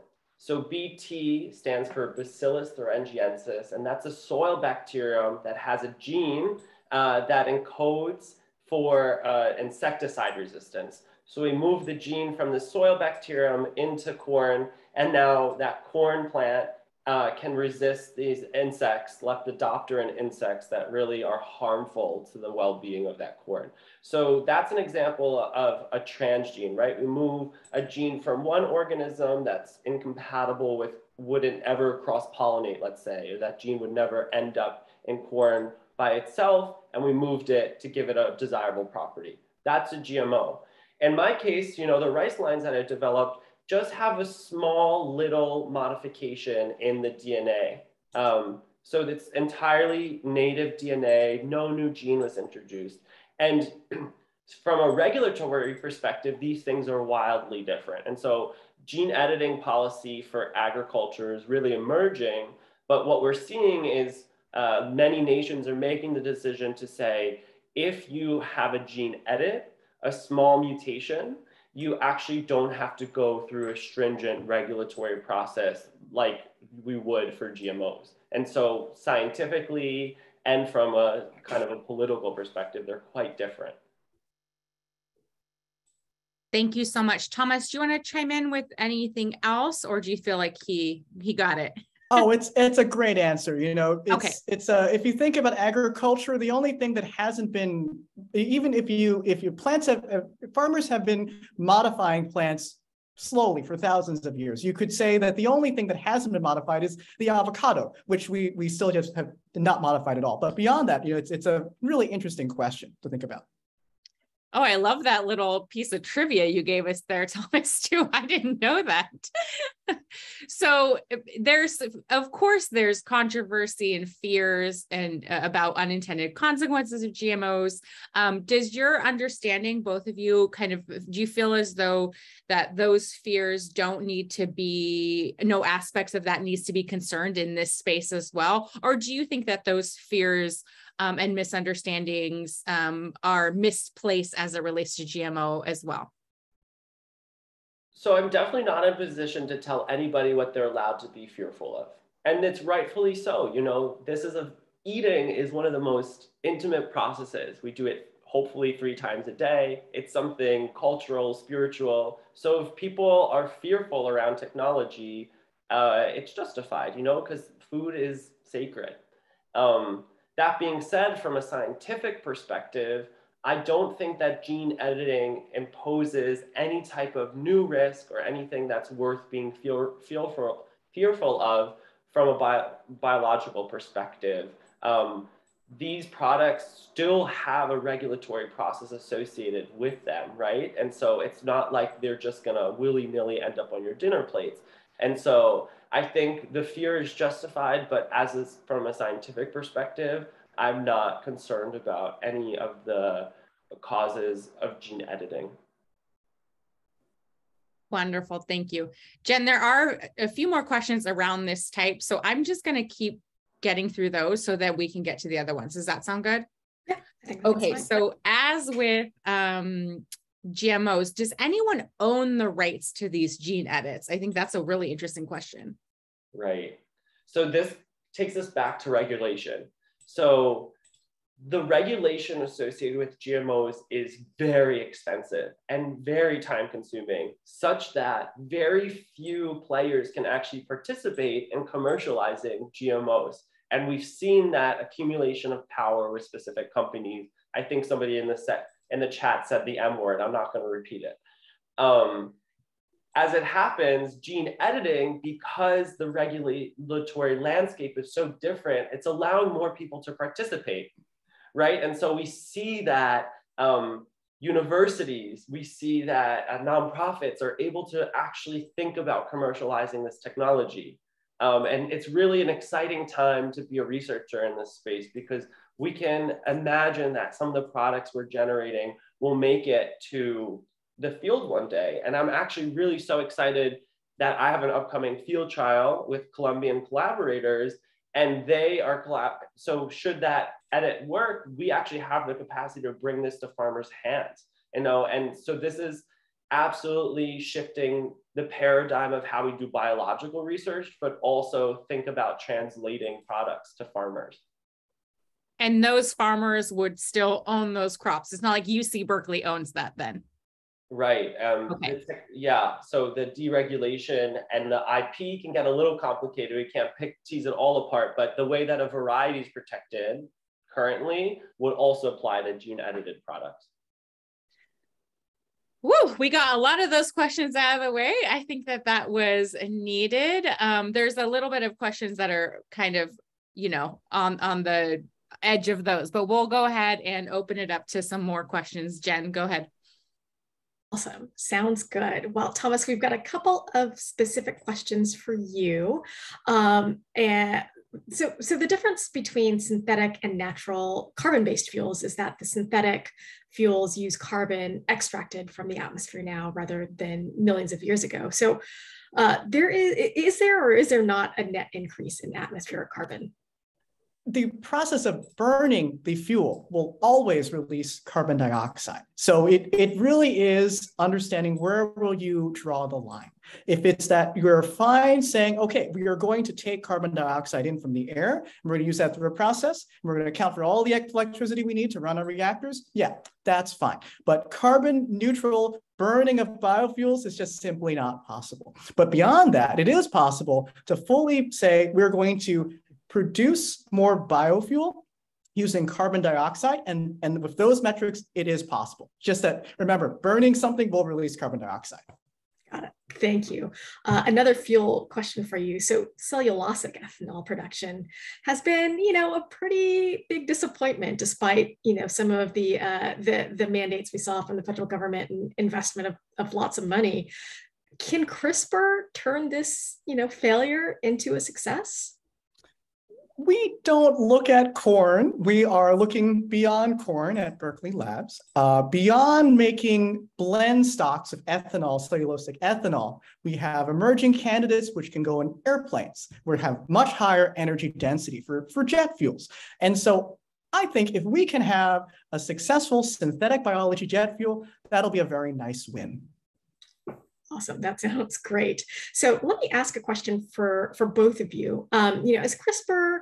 So BT stands for Bacillus thuringiensis, and that's a soil bacterium that has a gene uh, that encodes for uh, insecticide resistance. So we move the gene from the soil bacterium into corn, and now that corn plant uh, can resist these insects, lepidopteran insects that really are harmful to the well-being of that corn. So that's an example of a transgene, right? We move a gene from one organism that's incompatible with, wouldn't ever cross-pollinate, let's say, or that gene would never end up in corn by itself, and we moved it to give it a desirable property. That's a GMO. In my case, you know, the rice lines that I developed just have a small little modification in the DNA. Um, so it's entirely native DNA, no new gene was introduced. And from a regulatory perspective, these things are wildly different. And so gene editing policy for agriculture is really emerging. But what we're seeing is uh, many nations are making the decision to say, if you have a gene edit, a small mutation, you actually don't have to go through a stringent regulatory process like we would for GMOs. And so scientifically and from a kind of a political perspective, they're quite different. Thank you so much. Thomas, do you want to chime in with anything else or do you feel like he he got it? Oh, it's it's a great answer. You know, it's okay. it's uh if you think about agriculture, the only thing that hasn't been even if you if your plants have uh, farmers have been modifying plants slowly for thousands of years. You could say that the only thing that hasn't been modified is the avocado, which we we still just have not modified at all. But beyond that, you know, it's it's a really interesting question to think about. Oh, I love that little piece of trivia you gave us there, Thomas, too. I didn't know that. so eh, there's, of course, there's controversy and fears and uh, about unintended consequences of GMOs. Um, does your understanding, both of you, kind of, do you feel as though that those fears don't need to be, no aspects of that needs to be concerned in this space as well? Or do you think that those fears um, and misunderstandings um, are misplaced as it relates to GMO as well? So I'm definitely not in a position to tell anybody what they're allowed to be fearful of. And it's rightfully so. You know, this is a eating is one of the most intimate processes. We do it hopefully three times a day. It's something cultural, spiritual. So if people are fearful around technology, uh, it's justified, you know, because food is sacred. Um, that being said, from a scientific perspective, I don't think that gene editing imposes any type of new risk or anything that's worth being fear, fearful, fearful of from a bio, biological perspective. Um, these products still have a regulatory process associated with them, right? And so it's not like they're just gonna willy nilly end up on your dinner plates. And so I think the fear is justified, but as is from a scientific perspective, I'm not concerned about any of the causes of gene editing. Wonderful. Thank you. Jen, there are a few more questions around this type. So I'm just going to keep getting through those so that we can get to the other ones. Does that sound good? Yeah. Okay. So as with um, GMOs, does anyone own the rights to these gene edits? I think that's a really interesting question. Right. So this takes us back to regulation. So the regulation associated with GMOs is very expensive and very time consuming, such that very few players can actually participate in commercializing GMOs. And we've seen that accumulation of power with specific companies. I think somebody in the set in the chat said the M word. I'm not going to repeat it. Um, as it happens, gene editing, because the regulatory landscape is so different, it's allowing more people to participate, right? And so we see that um, universities, we see that uh, nonprofits are able to actually think about commercializing this technology. Um, and it's really an exciting time to be a researcher in this space because we can imagine that some of the products we're generating will make it to the field one day. And I'm actually really so excited that I have an upcoming field trial with Colombian collaborators and they are collab. So should that edit work, we actually have the capacity to bring this to farmers' hands, you know? And so this is absolutely shifting the paradigm of how we do biological research, but also think about translating products to farmers. And those farmers would still own those crops. It's not like UC Berkeley owns that then. Right. Um, okay. yeah. So the deregulation and the IP can get a little complicated. We can't pick tease it all apart, but the way that a variety is protected currently would also apply to gene edited products. Woo, we got a lot of those questions out of the way. I think that that was needed. Um, there's a little bit of questions that are kind of, you know, on on the edge of those, but we'll go ahead and open it up to some more questions. Jen, go ahead. Awesome. Sounds good. Well, Thomas, we've got a couple of specific questions for you. Um, and so, so the difference between synthetic and natural carbon-based fuels is that the synthetic fuels use carbon extracted from the atmosphere now rather than millions of years ago. So uh, there is, is there or is there not a net increase in atmospheric carbon? The process of burning the fuel will always release carbon dioxide. So it, it really is understanding where will you draw the line. If it's that you're fine saying, okay, we are going to take carbon dioxide in from the air, and we're going to use that through a process, and we're going to account for all the electricity we need to run our reactors, yeah, that's fine. But carbon neutral burning of biofuels is just simply not possible. But beyond that, it is possible to fully say we're going to produce more biofuel using carbon dioxide. And, and with those metrics, it is possible. Just that, remember, burning something will release carbon dioxide. Got it. Thank you. Uh, another fuel question for you. So cellulosic ethanol production has been, you know, a pretty big disappointment despite, you know, some of the uh, the, the mandates we saw from the federal government and investment of, of lots of money. Can CRISPR turn this, you know, failure into a success? We don't look at corn. We are looking beyond corn at Berkeley Labs, uh, beyond making blend stocks of ethanol, cellulosic ethanol. We have emerging candidates which can go in airplanes, We have much higher energy density for, for jet fuels. And so I think if we can have a successful synthetic biology jet fuel, that'll be a very nice win. Awesome, that sounds great. So let me ask a question for, for both of you. Um, you know, as CRISPR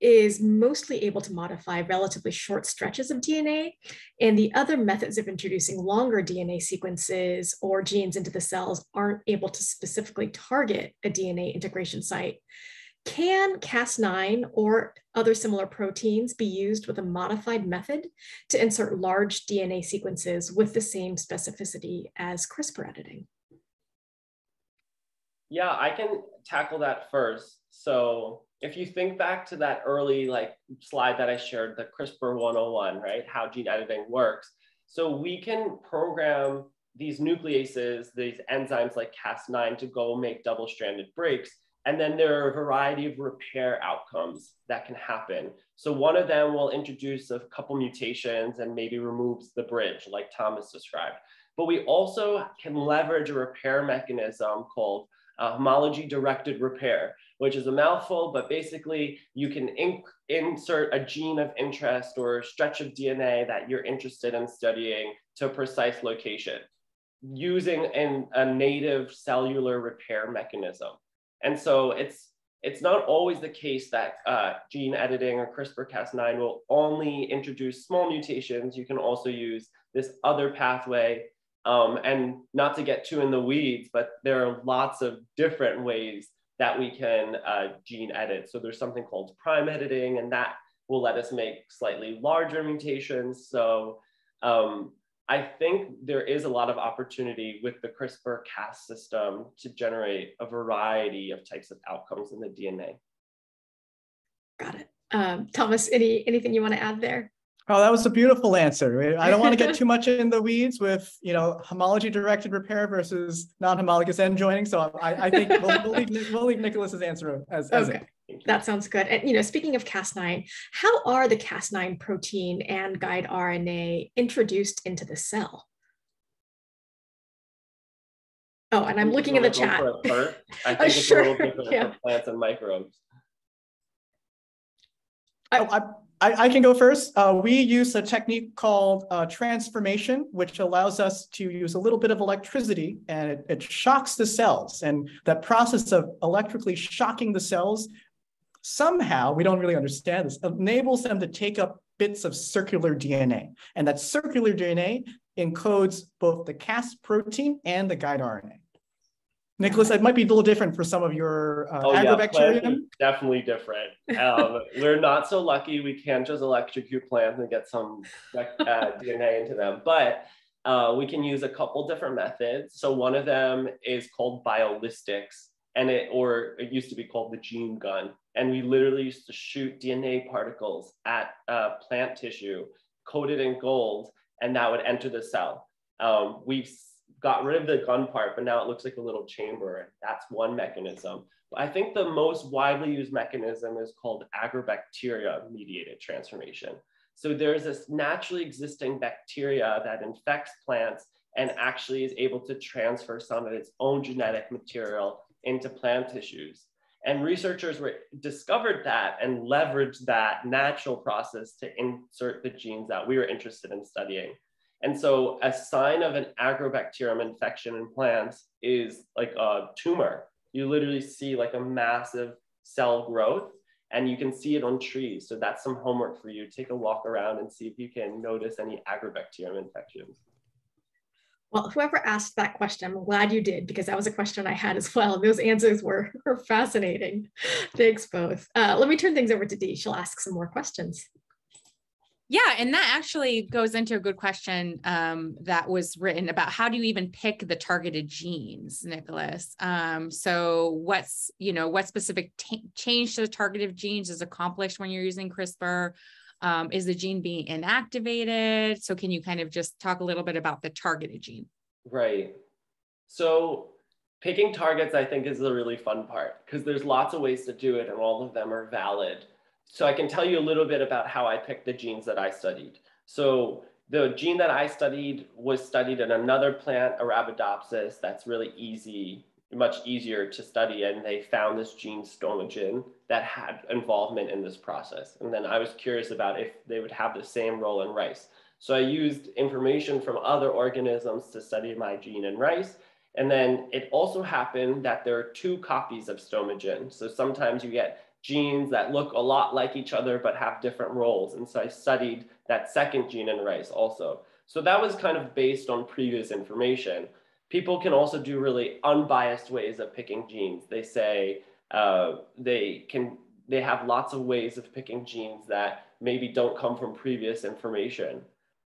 is mostly able to modify relatively short stretches of DNA, and the other methods of introducing longer DNA sequences or genes into the cells aren't able to specifically target a DNA integration site. Can Cas9 or other similar proteins be used with a modified method to insert large DNA sequences with the same specificity as CRISPR editing? Yeah, I can tackle that first. So if you think back to that early like slide that I shared, the CRISPR 101, right? How gene editing works. So we can program these nucleases, these enzymes like Cas9 to go make double-stranded breaks. And then there are a variety of repair outcomes that can happen. So one of them will introduce a couple mutations and maybe removes the bridge like Thomas described. But we also can leverage a repair mechanism called homology directed repair, which is a mouthful, but basically you can in insert a gene of interest or stretch of DNA that you're interested in studying to a precise location using an, a native cellular repair mechanism. And so it's, it's not always the case that uh, gene editing or CRISPR-Cas9 will only introduce small mutations. You can also use this other pathway um, and not to get too in the weeds, but there are lots of different ways that we can uh, gene edit. So there's something called prime editing, and that will let us make slightly larger mutations. So um, I think there is a lot of opportunity with the CRISPR-Cas system to generate a variety of types of outcomes in the DNA. Got it. Um, Thomas, any anything you want to add there? Oh, that was a beautiful answer. I don't want to get too much in the weeds with, you know, homology directed repair versus non-homologous end joining. So I, I think we'll, we'll, leave, we'll leave Nicholas's answer as, as okay. That sounds good. And you know, speaking of Cas9, how are the Cas9 protein and guide RNA introduced into the cell? Oh, and I'm looking in the chat. I think uh, it's sure. a little different yeah. for plants and microbes. I, oh, I I, I, can go first. Uh, we use a technique called uh, transformation, which allows us to use a little bit of electricity and it, it, shocks the cells. And that process of electrically shocking the cells, somehow, we don't really understand this, enables them to take up bits of circular DNA. And that circular DNA encodes both the Cas protein and the guide RNA. Nicholas, it might be a little different for some of your uh, oh, agrobacterium. Yeah, definitely different. Um, we're not so lucky we can't just electrocute plants and get some uh, DNA into them, but uh, we can use a couple different methods. So one of them is called biolistics, and it or it used to be called the gene gun, and we literally used to shoot DNA particles at uh, plant tissue coated in gold, and that would enter the cell. Um, we've got rid of the gun part, but now it looks like a little chamber. That's one mechanism. I think the most widely used mechanism is called agrobacteria mediated transformation. So there's this naturally existing bacteria that infects plants and actually is able to transfer some of its own genetic material into plant tissues. And researchers were, discovered that and leveraged that natural process to insert the genes that we were interested in studying. And so a sign of an agrobacterium infection in plants is like a tumor. You literally see like a massive cell growth and you can see it on trees. So that's some homework for you. Take a walk around and see if you can notice any agrobacterium infections. Well, whoever asked that question, I'm glad you did because that was a question I had as well. Those answers were, were fascinating. Thanks both. Uh, let me turn things over to Dee. She'll ask some more questions. Yeah, and that actually goes into a good question um, that was written about how do you even pick the targeted genes, Nicholas? Um, so what's you know what specific change to the targeted genes is accomplished when you're using CRISPR? Um, is the gene being inactivated? So can you kind of just talk a little bit about the targeted gene? Right. So picking targets, I think, is the really fun part because there's lots of ways to do it, and all of them are valid. So I can tell you a little bit about how I picked the genes that I studied. So the gene that I studied was studied in another plant, Arabidopsis, that's really easy much easier to study and they found this gene stomagen that had involvement in this process. And then i was curious about if they would have the same role in rice. So i used information from other organisms to study my gene in rice. And then it also happened that there are two copies of stomagen. So sometimes you get genes that look a lot like each other but have different roles and so i studied that second gene in rice also so that was kind of based on previous information people can also do really unbiased ways of picking genes. They say uh, they can they have lots of ways of picking genes that maybe don't come from previous information.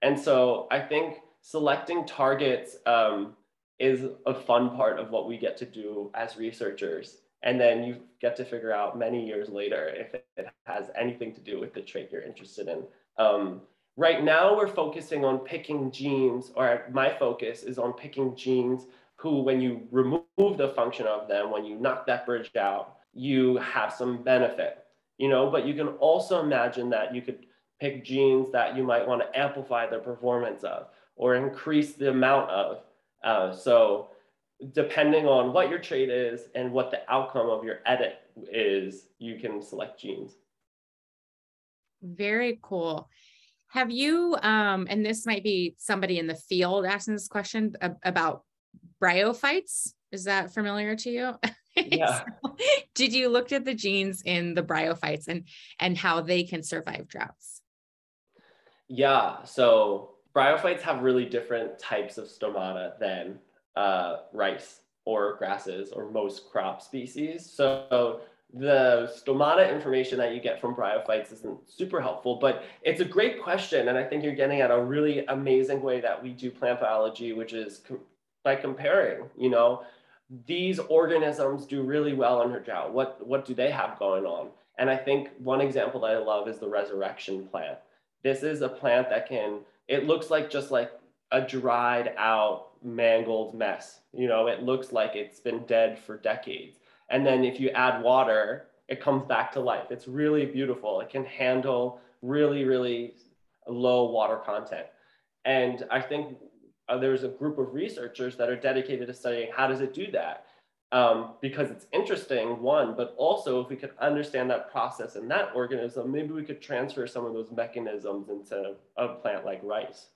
And so I think selecting targets um, is a fun part of what we get to do as researchers. And then you get to figure out many years later if it has anything to do with the trait you're interested in. Um, Right now, we're focusing on picking genes, or my focus is on picking genes who, when you remove the function of them, when you knock that bridge out, you have some benefit, you know, but you can also imagine that you could pick genes that you might want to amplify the performance of or increase the amount of. Uh, so depending on what your trait is and what the outcome of your edit is, you can select genes. Very cool. Have you, um, and this might be somebody in the field asking this question about bryophytes? Is that familiar to you? Yeah. so, did you look at the genes in the bryophytes and and how they can survive droughts? Yeah. So bryophytes have really different types of stomata than uh, rice or grasses or most crop species. So the stomata information that you get from bryophytes isn't super helpful, but it's a great question. And I think you're getting at a really amazing way that we do plant biology, which is com- by comparing, you know, these organisms do really well under drought. What, what do they have going on? And I think one example that I love is the resurrection plant. This is a plant that can, it looks like just like a dried out, mangled mess. You know, it looks like it's been dead for decades and then if you add water, it comes back to life. It's really beautiful. It can handle really, really low water content. And I think uh, there's a group of researchers that are dedicated to studying how does it do that? Um, because it's interesting, one, but also if we could understand that process in that organism, maybe we could transfer some of those mechanisms into a plant like rice.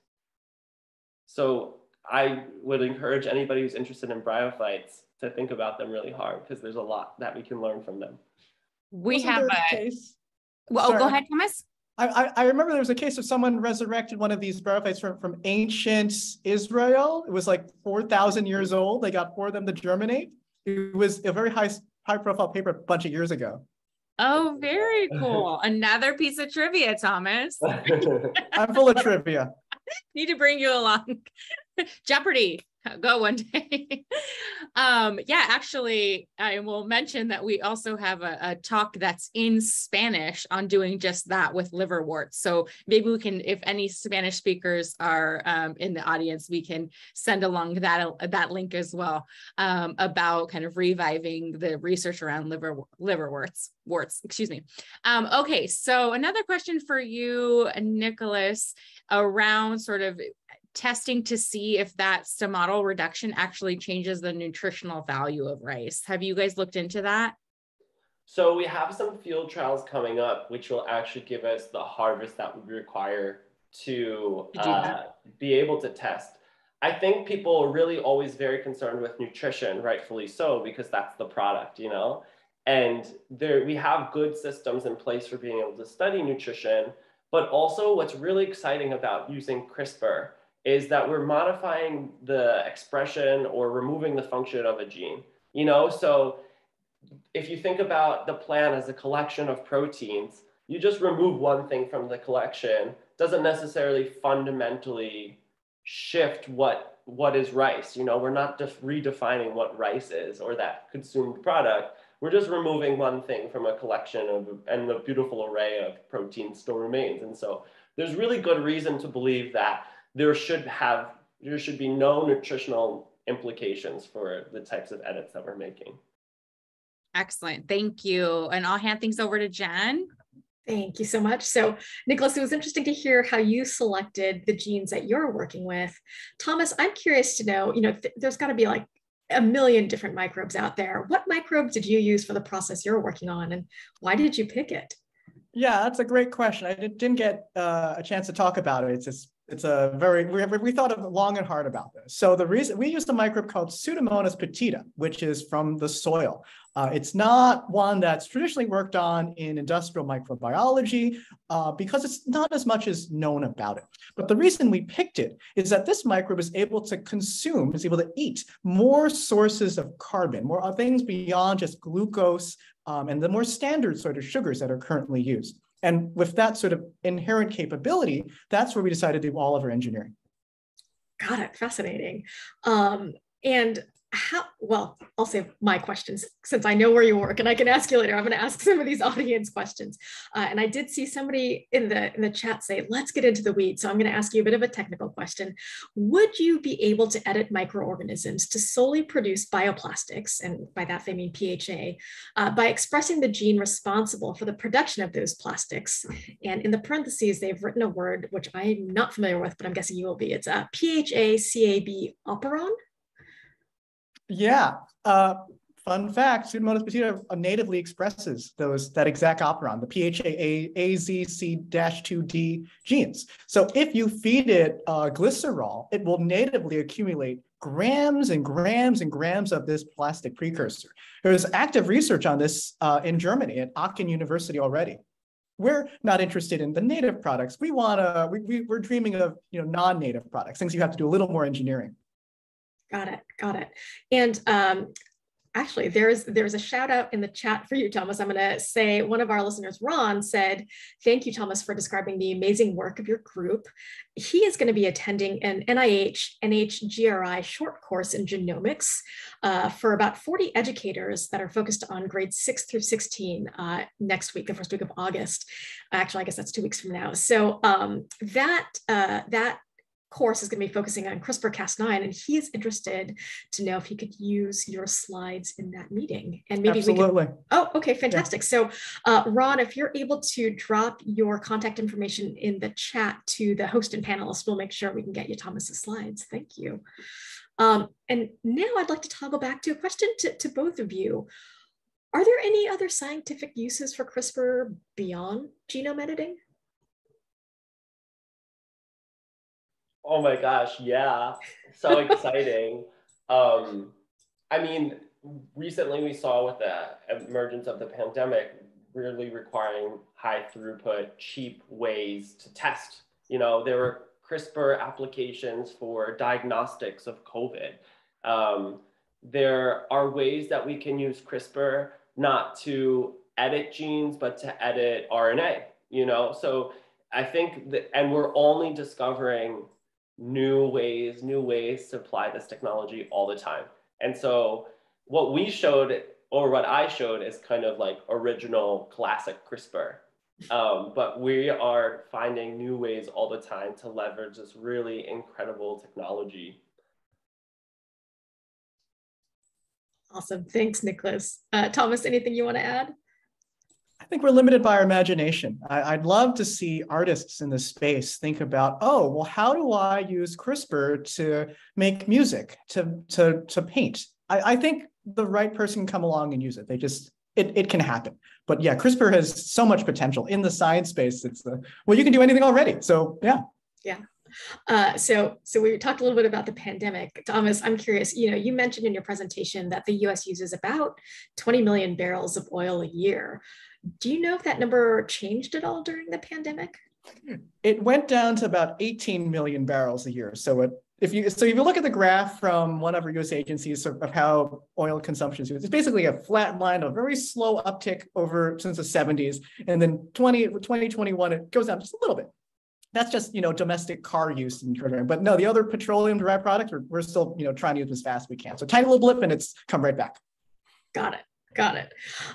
So I would encourage anybody who's interested in bryophytes to think about them really hard because there's a lot that we can learn from them. We Wasn't have a case. Well, oh, go ahead, Thomas. I, I remember there was a case of someone resurrected one of these bryophytes from, from ancient Israel. It was like 4,000 years old. They got four of them to germinate. It was a very high, high profile paper a bunch of years ago. Oh, very cool. Another piece of trivia, Thomas. I'm full of trivia. Need to bring you along. Jeopardy. go one day. um, yeah, actually, I will mention that we also have a, a, talk that's in Spanish on doing just that with liverworts. So maybe we can, if any Spanish speakers are um, in the audience, we can send along that that link as well um, about kind of reviving the research around liver liverworts. Warts, excuse me. Um, okay, so another question for you, Nicholas, around sort of testing to see if that stomatal reduction actually changes the nutritional value of rice. Have you guys looked into that? So we have some field trials coming up, which will actually give us the harvest that we require to uh, be able to test. I think people are really always very concerned with nutrition, rightfully so, because that's the product, you know? And there we have good systems in place for being able to study nutrition, but also what's really exciting about using CRISPR is that we're modifying the expression or removing the function of a gene. You know, so if you think about the plant as a collection of proteins, you just remove one thing from the collection doesn't necessarily fundamentally shift what what is rice. You know, we're not just redefining what rice is or that consumed product. We're just removing one thing from a collection of and the beautiful array of proteins still remains. And so there's really good reason to believe that there should have there should be no nutritional implications for the types of edits that we're making. Excellent. Thank you. And I'll hand things over to Jen. Thank you so much. So, Nicholas, it was interesting to hear how you selected the genes that you're working with. Thomas, I'm curious to know, you know, th there's got to be like a million different microbes out there. What microbe did you use for the process you're working on and why did you pick it? Yeah, that's a great question. I didn't get uh, a chance to talk about it. It's just it's a very we, we thought of long and hard about this. So the reason we used a microbe called Pseudomonas petita, which is from the soil. Uh, it's not one that's traditionally worked on in industrial microbiology uh, because it's not as much as known about it. But the reason we picked it is that this microbe is able to consume, is able to eat more sources of carbon, more things beyond just glucose um, and the more standard sort of sugars that are currently used. And with that sort of inherent capability, that's where we decided to do all of our engineering. Got it. Fascinating. Um, and how well i'll save my questions since i know where you work and i can ask you later. I'm going to ask some of these audience questions. Uh, and i did see somebody in the in the chat say let's get into the weeds. So i'm going to ask you a bit of a technical question. Would you be able to edit microorganisms to solely produce bioplastics and by that they mean pha uh, by expressing the gene responsible for the production of those plastics? And in the parentheses they've written a word which i'm not familiar with but i'm guessing you will be. It's a phacab operon yeah. Uh, fun fact, Pseudomonas putida natively expresses those that exact operon, the PHAAZC-2D genes. So if you feed it uh, glycerol, it will natively accumulate grams and grams and grams of this plastic precursor. There's active research on this uh, in Germany at Aachen University already. We're not interested in the native products. We want to, we, we, we're dreaming of you know, non-native products, things you have to do a little more engineering. Got it. Got it. And um, actually, there's there's a shout out in the chat for you, Thomas. I'm going to say one of our listeners, Ron, said, "Thank you, Thomas, for describing the amazing work of your group." He is going to be attending an NIH NHGRI short course in genomics uh, for about 40 educators that are focused on grades six through 16 uh, next week, the first week of August. Actually, I guess that's two weeks from now. So um, that uh, that course is going to be focusing on CRISPR Cas9, and he is interested to know if he could use your slides in that meeting. And maybe Absolutely. we can. Oh, okay, fantastic. Yeah. So, uh, Ron, if you're able to drop your contact information in the chat to the host and panelists, we'll make sure we can get you Thomas's slides. Thank you. Um, and now I'd like to toggle back to a question to, to both of you. Are there any other scientific uses for CRISPR beyond genome editing? Oh my gosh, yeah. So exciting. um, I mean, recently we saw with the emergence of the pandemic, really requiring high throughput, cheap ways to test. You know, there were CRISPR applications for diagnostics of COVID. Um, there are ways that we can use CRISPR not to edit genes, but to edit RNA, you know? So I think that, and we're only discovering new ways, new ways to apply this technology all the time. And so what we showed or what I showed is kind of like original classic CRISPR. Um, but we are finding new ways all the time to leverage this really incredible technology. Awesome. Thanks, Nicholas. Uh, Thomas, anything you want to add? I think we're limited by our imagination. I, would love to see artists in this space think about, oh, well, how do I use CRISPR to make music, to to to paint? I, I think the right person can come along and use it. They just it, it can happen. But yeah, CRISPR has so much potential in the science space. It's the well, you can do anything already. So yeah. Yeah. Uh, so, so we talked a little bit about the pandemic. Thomas, I'm curious. You know, you mentioned in your presentation that the U.S. uses about 20 million barrels of oil a year. Do you know if that number changed at all during the pandemic? It went down to about 18 million barrels a year. So it, if you so if you look at the graph from one of our U.S. agencies of, how oil consumption is, it's basically a flat line, a very slow uptick over since the 70s, and then 20 2021 it goes down just a little bit. That's just you know domestic car use and but no, the other petroleum derived products we're, we're still you know trying to use as fast as we can. So tiny little blip and it's come right back. Got it. Got it.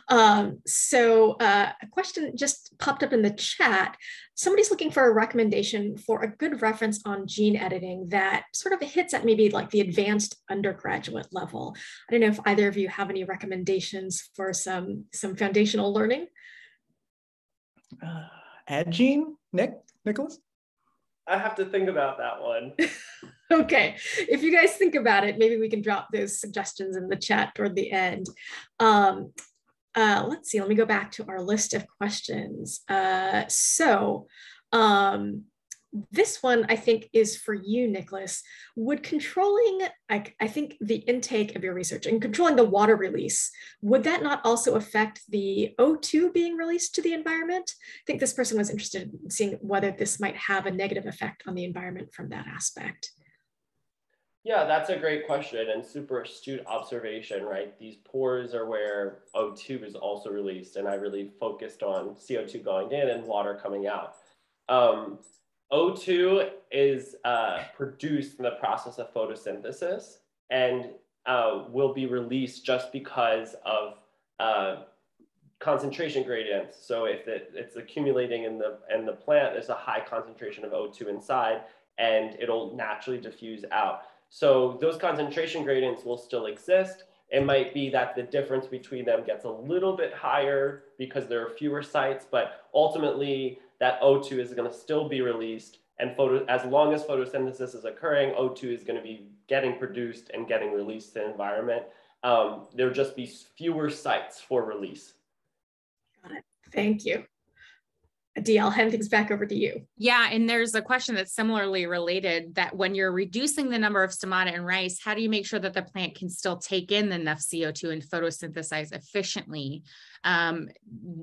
Um, so uh, a question just popped up in the chat. Somebody's looking for a recommendation for a good reference on gene editing that sort of hits at maybe like the advanced undergraduate level. I don't know if either of you have any recommendations for some, some foundational learning. Uh, Gene, Nick, Nicholas? I have to think about that one. okay. If you guys think about it, maybe we can drop those suggestions in the chat toward the end. Um, uh, let's see, let me go back to our list of questions. Uh, so um, this one I think is for you, Nicholas. Would controlling, I, I, think, the intake of your research and controlling the water release, would that not also affect the O2 being released to the environment? I think this person was interested in seeing whether this might have a negative effect on the environment from that aspect. Yeah, that's a great question and super astute observation, right? These pores are where O2 is also released, and I really focused on CO2 going in and water coming out. Um, O2 is uh, produced in the process of photosynthesis and uh, will be released just because of uh, concentration gradients. So if it, it's accumulating in the, in the plant, there's a high concentration of O2 inside and it'll naturally diffuse out. So those concentration gradients will still exist. It might be that the difference between them gets a little bit higher because there are fewer sites, but ultimately that O2 is going to still be released. And photo, as long as photosynthesis is occurring, O2 is going to be getting produced and getting released to the environment. Um, there'll just be fewer sites for release. Got it. Thank you. Dee, I'll hand things back over to you. Yeah, and there's a question that's similarly related that when you're reducing the number of stomata in rice, how do you make sure that the plant can still take in enough CO2 and photosynthesize efficiently? Um,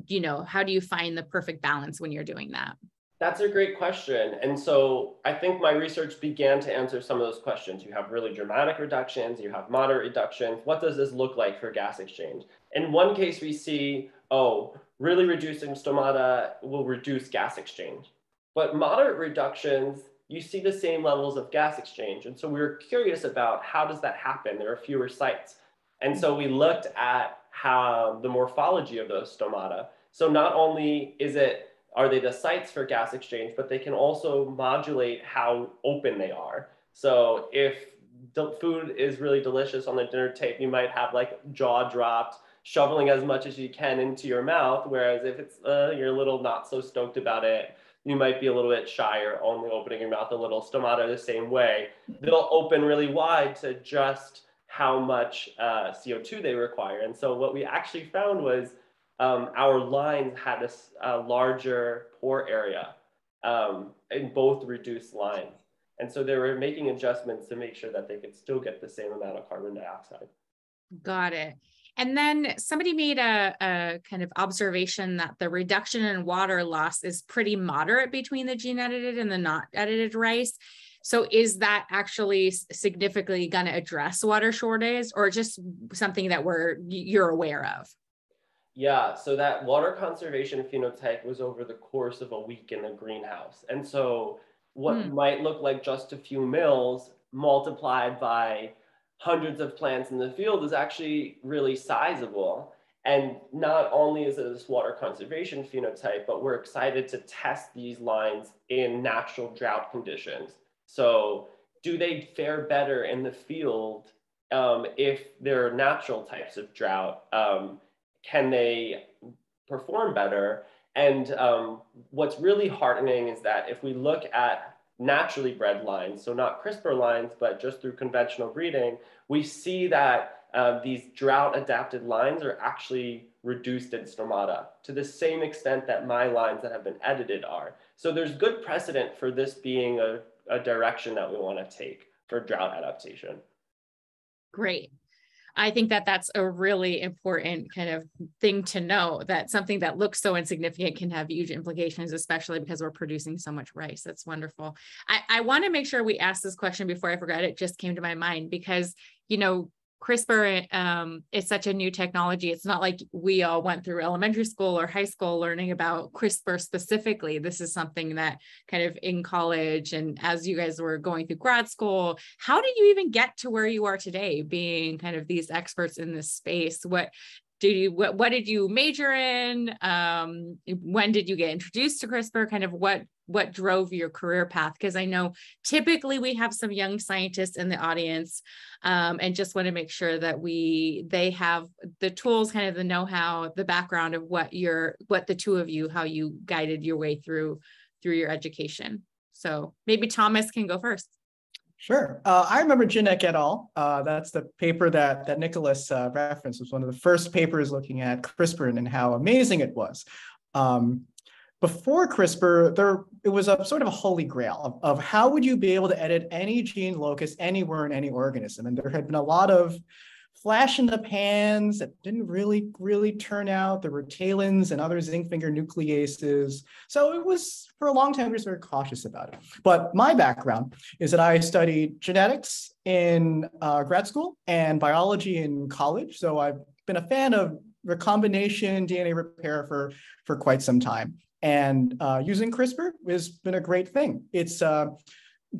you know, how do you find the perfect balance when you're doing that? That's a great question. And so I think my research began to answer some of those questions. You have really dramatic reductions, you have moderate reductions. What does this look like for gas exchange? In one case, we see, oh, really reducing stomata will reduce gas exchange. But moderate reductions, you see the same levels of gas exchange. And so we were curious about how does that happen? There are fewer sites. And so we looked at how the morphology of those stomata. So not only is it are they the sites for gas exchange, but they can also modulate how open they are. So if the food is really delicious on the dinner table, you might have like jaw dropped, shoveling as much as you can into your mouth. Whereas if it's uh, you're a little not so stoked about it, you might be a little bit shyer, only opening your mouth a little. Stomata the same way. They'll open really wide to just how much uh, CO2 they require. And so what we actually found was um, our lines had a, a larger pore area um, in both reduced lines. And so they were making adjustments to make sure that they could still get the same amount of carbon dioxide. Got it. And then somebody made a, a, kind of observation that the reduction in water loss is pretty moderate between the gene edited and the not edited rice. So is that actually significantly going to address water shortage or just something that we're you're aware of? Yeah, so that water conservation phenotype was over the course of a week in the greenhouse. And so what mm. might look like just a few mils multiplied by hundreds of plants in the field is actually really sizable. And not only is it this water conservation phenotype, but we're excited to test these lines in natural drought conditions. So do they fare better in the field um, if there are natural types of drought? Um, can they perform better? And um, what's really heartening is that if we look at naturally bred lines, so not CRISPR lines, but just through conventional breeding, we see that uh, these drought adapted lines are actually reduced in stomata to the same extent that my lines that have been edited are. So there's good precedent for this being a, a direction that we want to take for drought adaptation. Great. I think that that's a really important kind of thing to know that something that looks so insignificant can have huge implications, especially because we're producing so much rice. That's wonderful. I, I want to make sure we ask this question before I forget. It just came to my mind because, you know, CRISPR um, is such a new technology. It's not like we all went through elementary school or high school learning about CRISPR specifically. This is something that kind of in college and as you guys were going through grad school, how did you even get to where you are today, being kind of these experts in this space? What did you what, what did you major in um, when did you get introduced to crispr kind of what what drove your career path because i know typically we have some young scientists in the audience um, and just want to make sure that we they have the tools kind of the know-how the background of what your what the two of you how you guided your way through through your education so maybe thomas can go first Sure. Uh, I remember Jinek et al. Uh, that's the paper that, that Nicholas uh, referenced. It was one of the first papers looking at CRISPR and how amazing it was. Um, before CRISPR, there it was a sort of a holy grail of, of how would you be able to edit any gene locus anywhere in any organism. And there had been a lot of flash in the pans that didn't really, really turn out. There were TALENs and other zinc finger nucleases. So it was, for a long time, we were very cautious about it. But my background is that I studied genetics in uh, grad school and biology in college. So I've been a fan of recombination DNA repair for, for quite some time. And uh, using CRISPR has been a great thing. It's uh,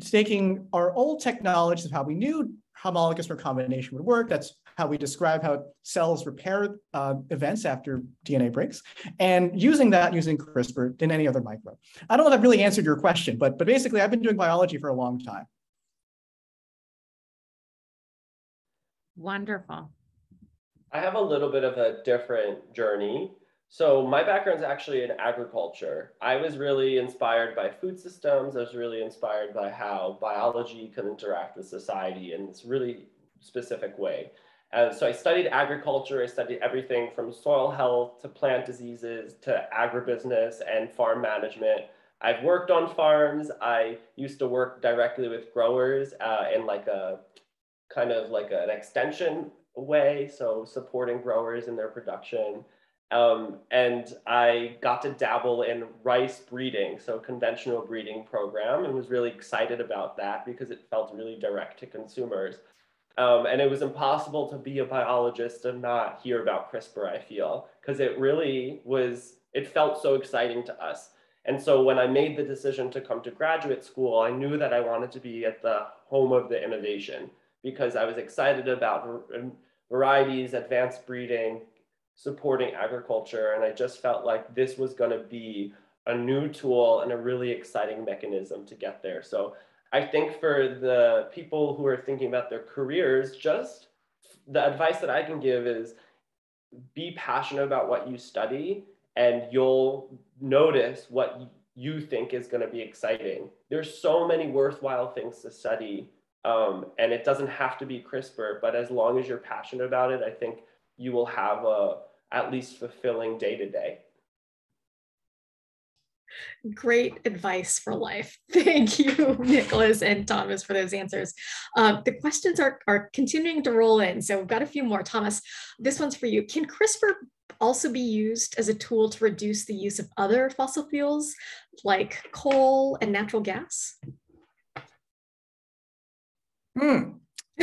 taking our old technologies of how we knew homologous recombination would work. That's how we describe how cells repair uh, events after DNA breaks, and using that using CRISPR than any other microbe. I don't know if I've really answered your question, but, but basically I've been doing biology for a long time. Wonderful. I have a little bit of a different journey. So my background is actually in agriculture. I was really inspired by food systems. I was really inspired by how biology can interact with society in this really specific way. Uh, so I studied agriculture. I studied everything from soil health to plant diseases to agribusiness and farm management. I've worked on farms. I used to work directly with growers uh, in like a kind of like an extension way, so supporting growers in their production. Um, and I got to dabble in rice breeding, so conventional breeding program, and was really excited about that because it felt really direct to consumers. Um, and it was impossible to be a biologist and not hear about CRISPR, I feel, because it really was, it felt so exciting to us. And so when I made the decision to come to graduate school, I knew that I wanted to be at the home of the innovation because I was excited about varieties, advanced breeding, supporting agriculture. And I just felt like this was going to be a new tool and a really exciting mechanism to get there. So I think for the people who are thinking about their careers, just the advice that I can give is be passionate about what you study and you'll notice what you think is going to be exciting. There's so many worthwhile things to study um, and it doesn't have to be CRISPR, but as long as you're passionate about it, I think you will have a at least fulfilling day to day. Great advice for life. Thank you, Nicholas and Thomas, for those answers. Um, the questions are, are continuing to roll in. So we've got a few more. Thomas, this one's for you. Can CRISPR also be used as a tool to reduce the use of other fossil fuels like coal and natural gas? Hmm.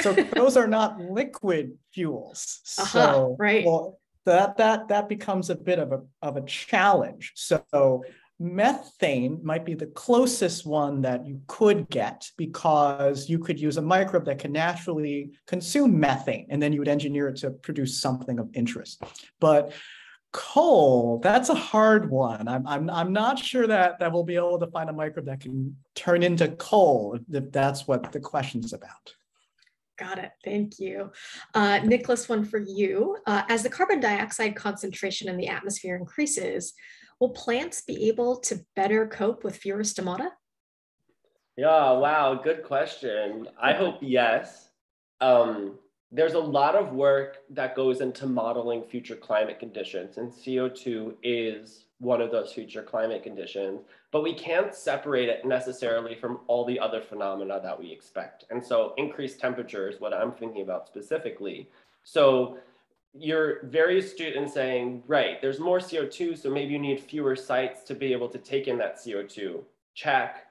So those are not liquid fuels. Uh-huh, so right. Well, that that that becomes a bit of a of a challenge. So methane might be the closest one that you could get because you could use a microbe that can naturally consume methane and then you would engineer it to produce something of interest. But coal, that's a hard one. I'm, I'm, I'm not sure that, that we'll be able to find a microbe that can turn into coal if that's what the question's about. Got it. Thank you. Uh, Nicholas, one for you. Uh, as the carbon dioxide concentration in the atmosphere increases, Will plants be able to better cope with fewer stomata? Yeah, wow, good question. I hope yes. Um, there's a lot of work that goes into modeling future climate conditions, and CO2 is one of those future climate conditions, but we can't separate it necessarily from all the other phenomena that we expect. And so increased temperature is what I'm thinking about specifically. So you're very astute in saying, right, there's more CO2, so maybe you need fewer sites to be able to take in that CO2. Check.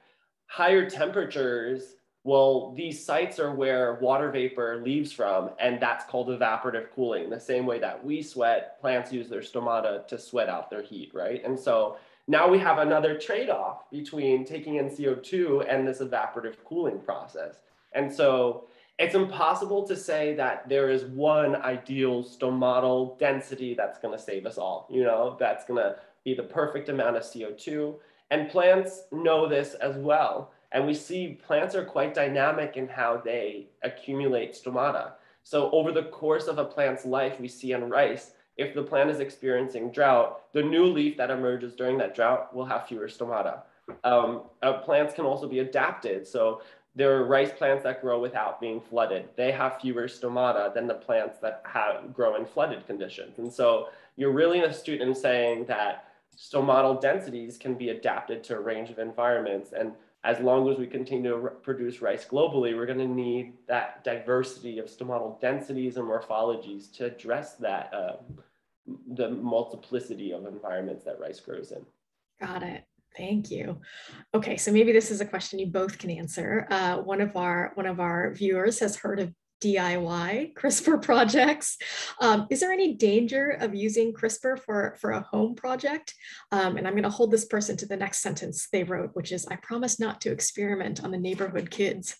Higher temperatures, well, these sites are where water vapor leaves from, and that's called evaporative cooling, the same way that we sweat, plants use their stomata to sweat out their heat, right? And so now we have another trade-off between taking in CO2 and this evaporative cooling process. And so it's impossible to say that there is one ideal stomatal density that's going to save us all, you know, that's going to be the perfect amount of CO2. And plants know this as well. And we see plants are quite dynamic in how they accumulate stomata. So over the course of a plant's life, we see in rice, if the plant is experiencing drought, the new leaf that emerges during that drought will have fewer stomata. Um, uh, plants can also be adapted. So there are rice plants that grow without being flooded. They have fewer stomata than the plants that have grow in flooded conditions. And so you're really astute in saying that stomatal densities can be adapted to a range of environments. And as long as we continue to produce rice globally, we're going to need that diversity of stomatal densities and morphologies to address that, uh, the multiplicity of environments that rice grows in. Got it. Thank you. Okay, so maybe this is a question you both can answer. Uh, one of our one of our viewers has heard of DIY CRISPR projects. Um, is there any danger of using CRISPR for, for a home project? Um, and I'm going to hold this person to the next sentence they wrote, which is, I promise not to experiment on the neighborhood kids.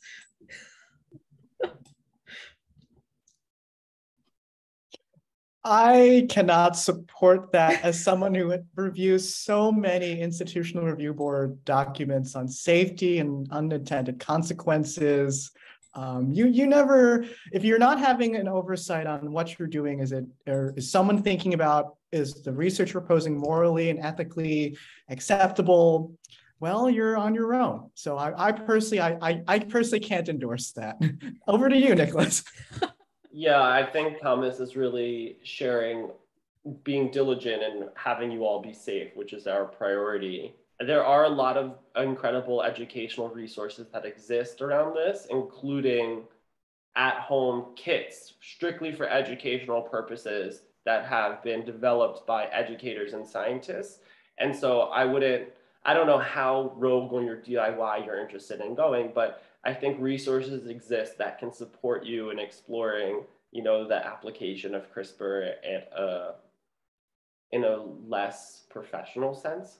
I cannot support that as someone who reviews so many institutional review board documents on safety and unintended consequences. Um, you you never if you're not having an oversight on what you're doing, is it or is someone thinking about is the research proposing morally and ethically acceptable? Well, you're on your own. So I, I personally I, I I personally can't endorse that. Over to you, Nicholas. Yeah, I think Thomas is really sharing being diligent and having you all be safe, which is our priority. There are a lot of incredible educational resources that exist around this, including at home kits strictly for educational purposes that have been developed by educators and scientists. And so I wouldn't, I don't know how rogue on your DIY you're interested in going, but I think resources exist that can support you in exploring, you know, the application of CRISPR at a, in a less professional sense.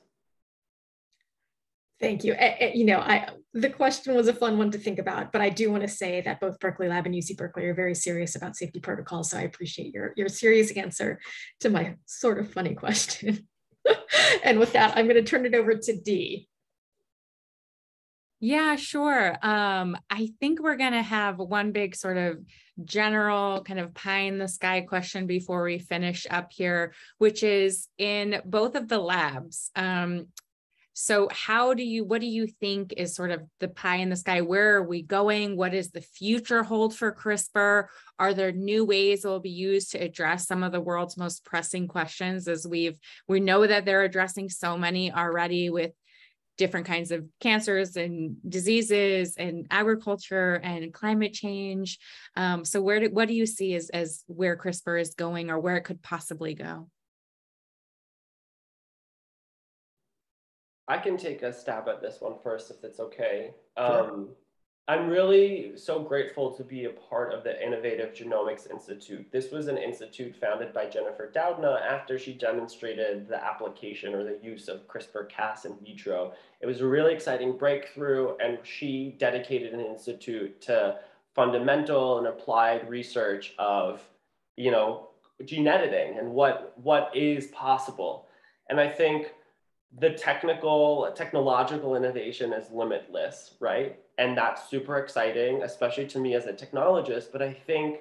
Thank you. you know, I the question was a fun one to think about, but I do want to say that both Berkeley Lab and UC Berkeley are very serious about safety protocols. So I appreciate your your serious answer to my sort of funny question. and with that, I'm going to turn it over to Dee. Yeah, sure. Um, I think we're going to have one big sort of general kind of pie in the sky question before we finish up here, which is in both of the labs. Um, so how do you, what do you think is sort of the pie in the sky? Where are we going? What does the future hold for CRISPR? Are there new ways that will be used to address some of the world's most pressing questions as we've, we know that they're addressing so many already with different kinds of cancers and diseases and agriculture and climate change. Um, so where do, what do you see as, as where CRISPR is going or where it could possibly go? I can take a stab at this one first if it's okay. Sure. Um, I'm really so grateful to be a part of the Innovative Genomics Institute. This was an institute founded by Jennifer Doudna after she demonstrated the application or the use of CRISPR-Cas in vitro. It was a really exciting breakthrough and she dedicated an institute to fundamental and applied research of, you know, gene editing and what, what is possible. And I think the technical, technological innovation is limitless, right? And that's super exciting, especially to me as a technologist. But I think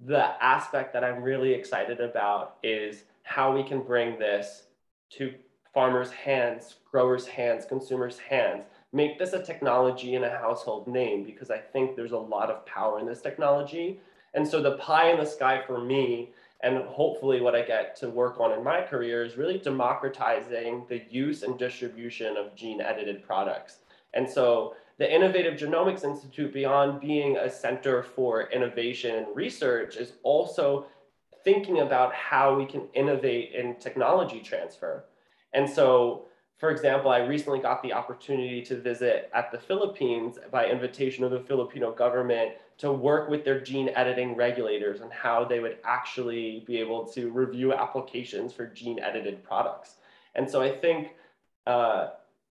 the aspect that I'm really excited about is how we can bring this to farmers' hands, growers' hands, consumers' hands. Make this a technology and a household name because I think there's a lot of power in this technology. And so the pie in the sky for me and hopefully, what I get to work on in my career is really democratizing the use and distribution of gene edited products. And so, the Innovative Genomics Institute, beyond being a center for innovation and research, is also thinking about how we can innovate in technology transfer. And so, for example, I recently got the opportunity to visit at the Philippines by invitation of the Filipino government to work with their gene editing regulators and how they would actually be able to review applications for gene edited products. And so I think uh,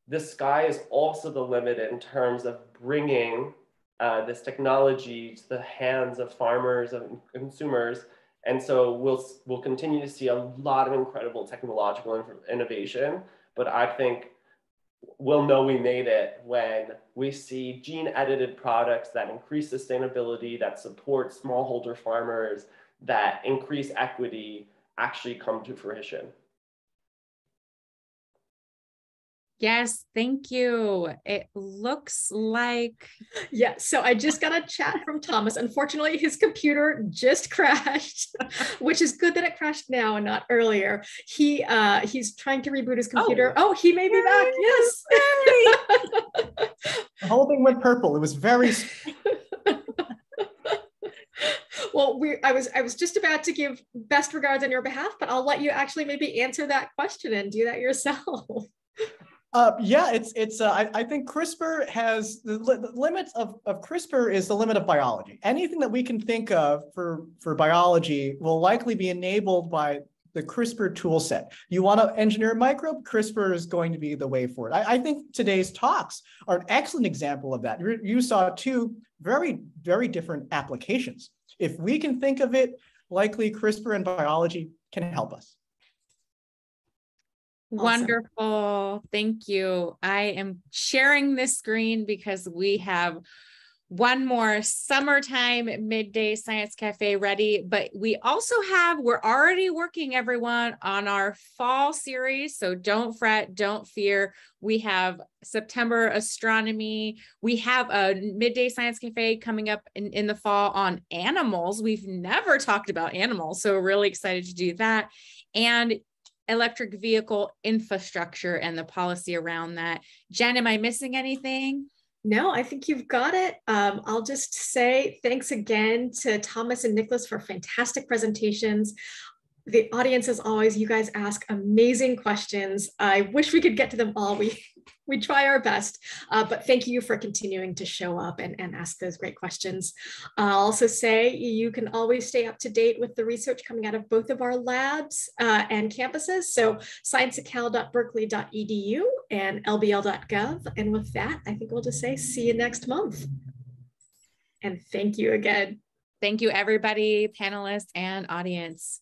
the sky is also the limit in terms of bringing uh, this technology to the hands of farmers and consumers. And so we'll, we'll continue to see a lot of incredible technological innovation, but I think we'll know we made it when we see gene edited products that increase sustainability, that support smallholder farmers, that increase equity actually come to fruition. Yes, thank you. It looks like. Yeah, so I just got a chat from Thomas. Unfortunately, his computer just crashed, which is good that it crashed now and not earlier. He uh he's trying to reboot his computer. Oh, oh he may be Yay. back. Yes. the whole thing went purple. It was very well we i was i was just about to give best regards on your behalf but i'll let you actually maybe answer that question and do that yourself uh, yeah, it's it's. Uh, I, I think CRISPR has the, li- the limits of, of CRISPR is the limit of biology. Anything that we can think of for for biology will likely be enabled by the CRISPR tool set. You want to engineer a microbe, CRISPR is going to be the way forward. I, I think today's talks are an excellent example of that. You saw two very, very different applications. If we can think of it, likely CRISPR and biology can help us. Awesome. Wonderful. Thank you. I am sharing this screen because we have one more summertime midday science cafe ready but we also have we're already working everyone on our fall series so don't fret don't fear we have september astronomy we have a midday science cafe coming up in, in the fall on animals we've never talked about animals so really excited to do that and electric vehicle infrastructure and the policy around that. Jen, am I missing anything? No, I think you've got it. Um, I'll just say thanks again to Thomas and Nicholas for fantastic presentations the audience as always you guys ask amazing questions i wish we could get to them all we we try our best uh, but thank you for continuing to show up and, and ask those great questions. I'll also say you can always stay up to date with the research coming out of both of our labs uh, and campuses. So scienceatcal.berkeley.edu and lbl.gov and with that i think we'll just say see you next month. And thank you again. Thank you everybody panelists and audience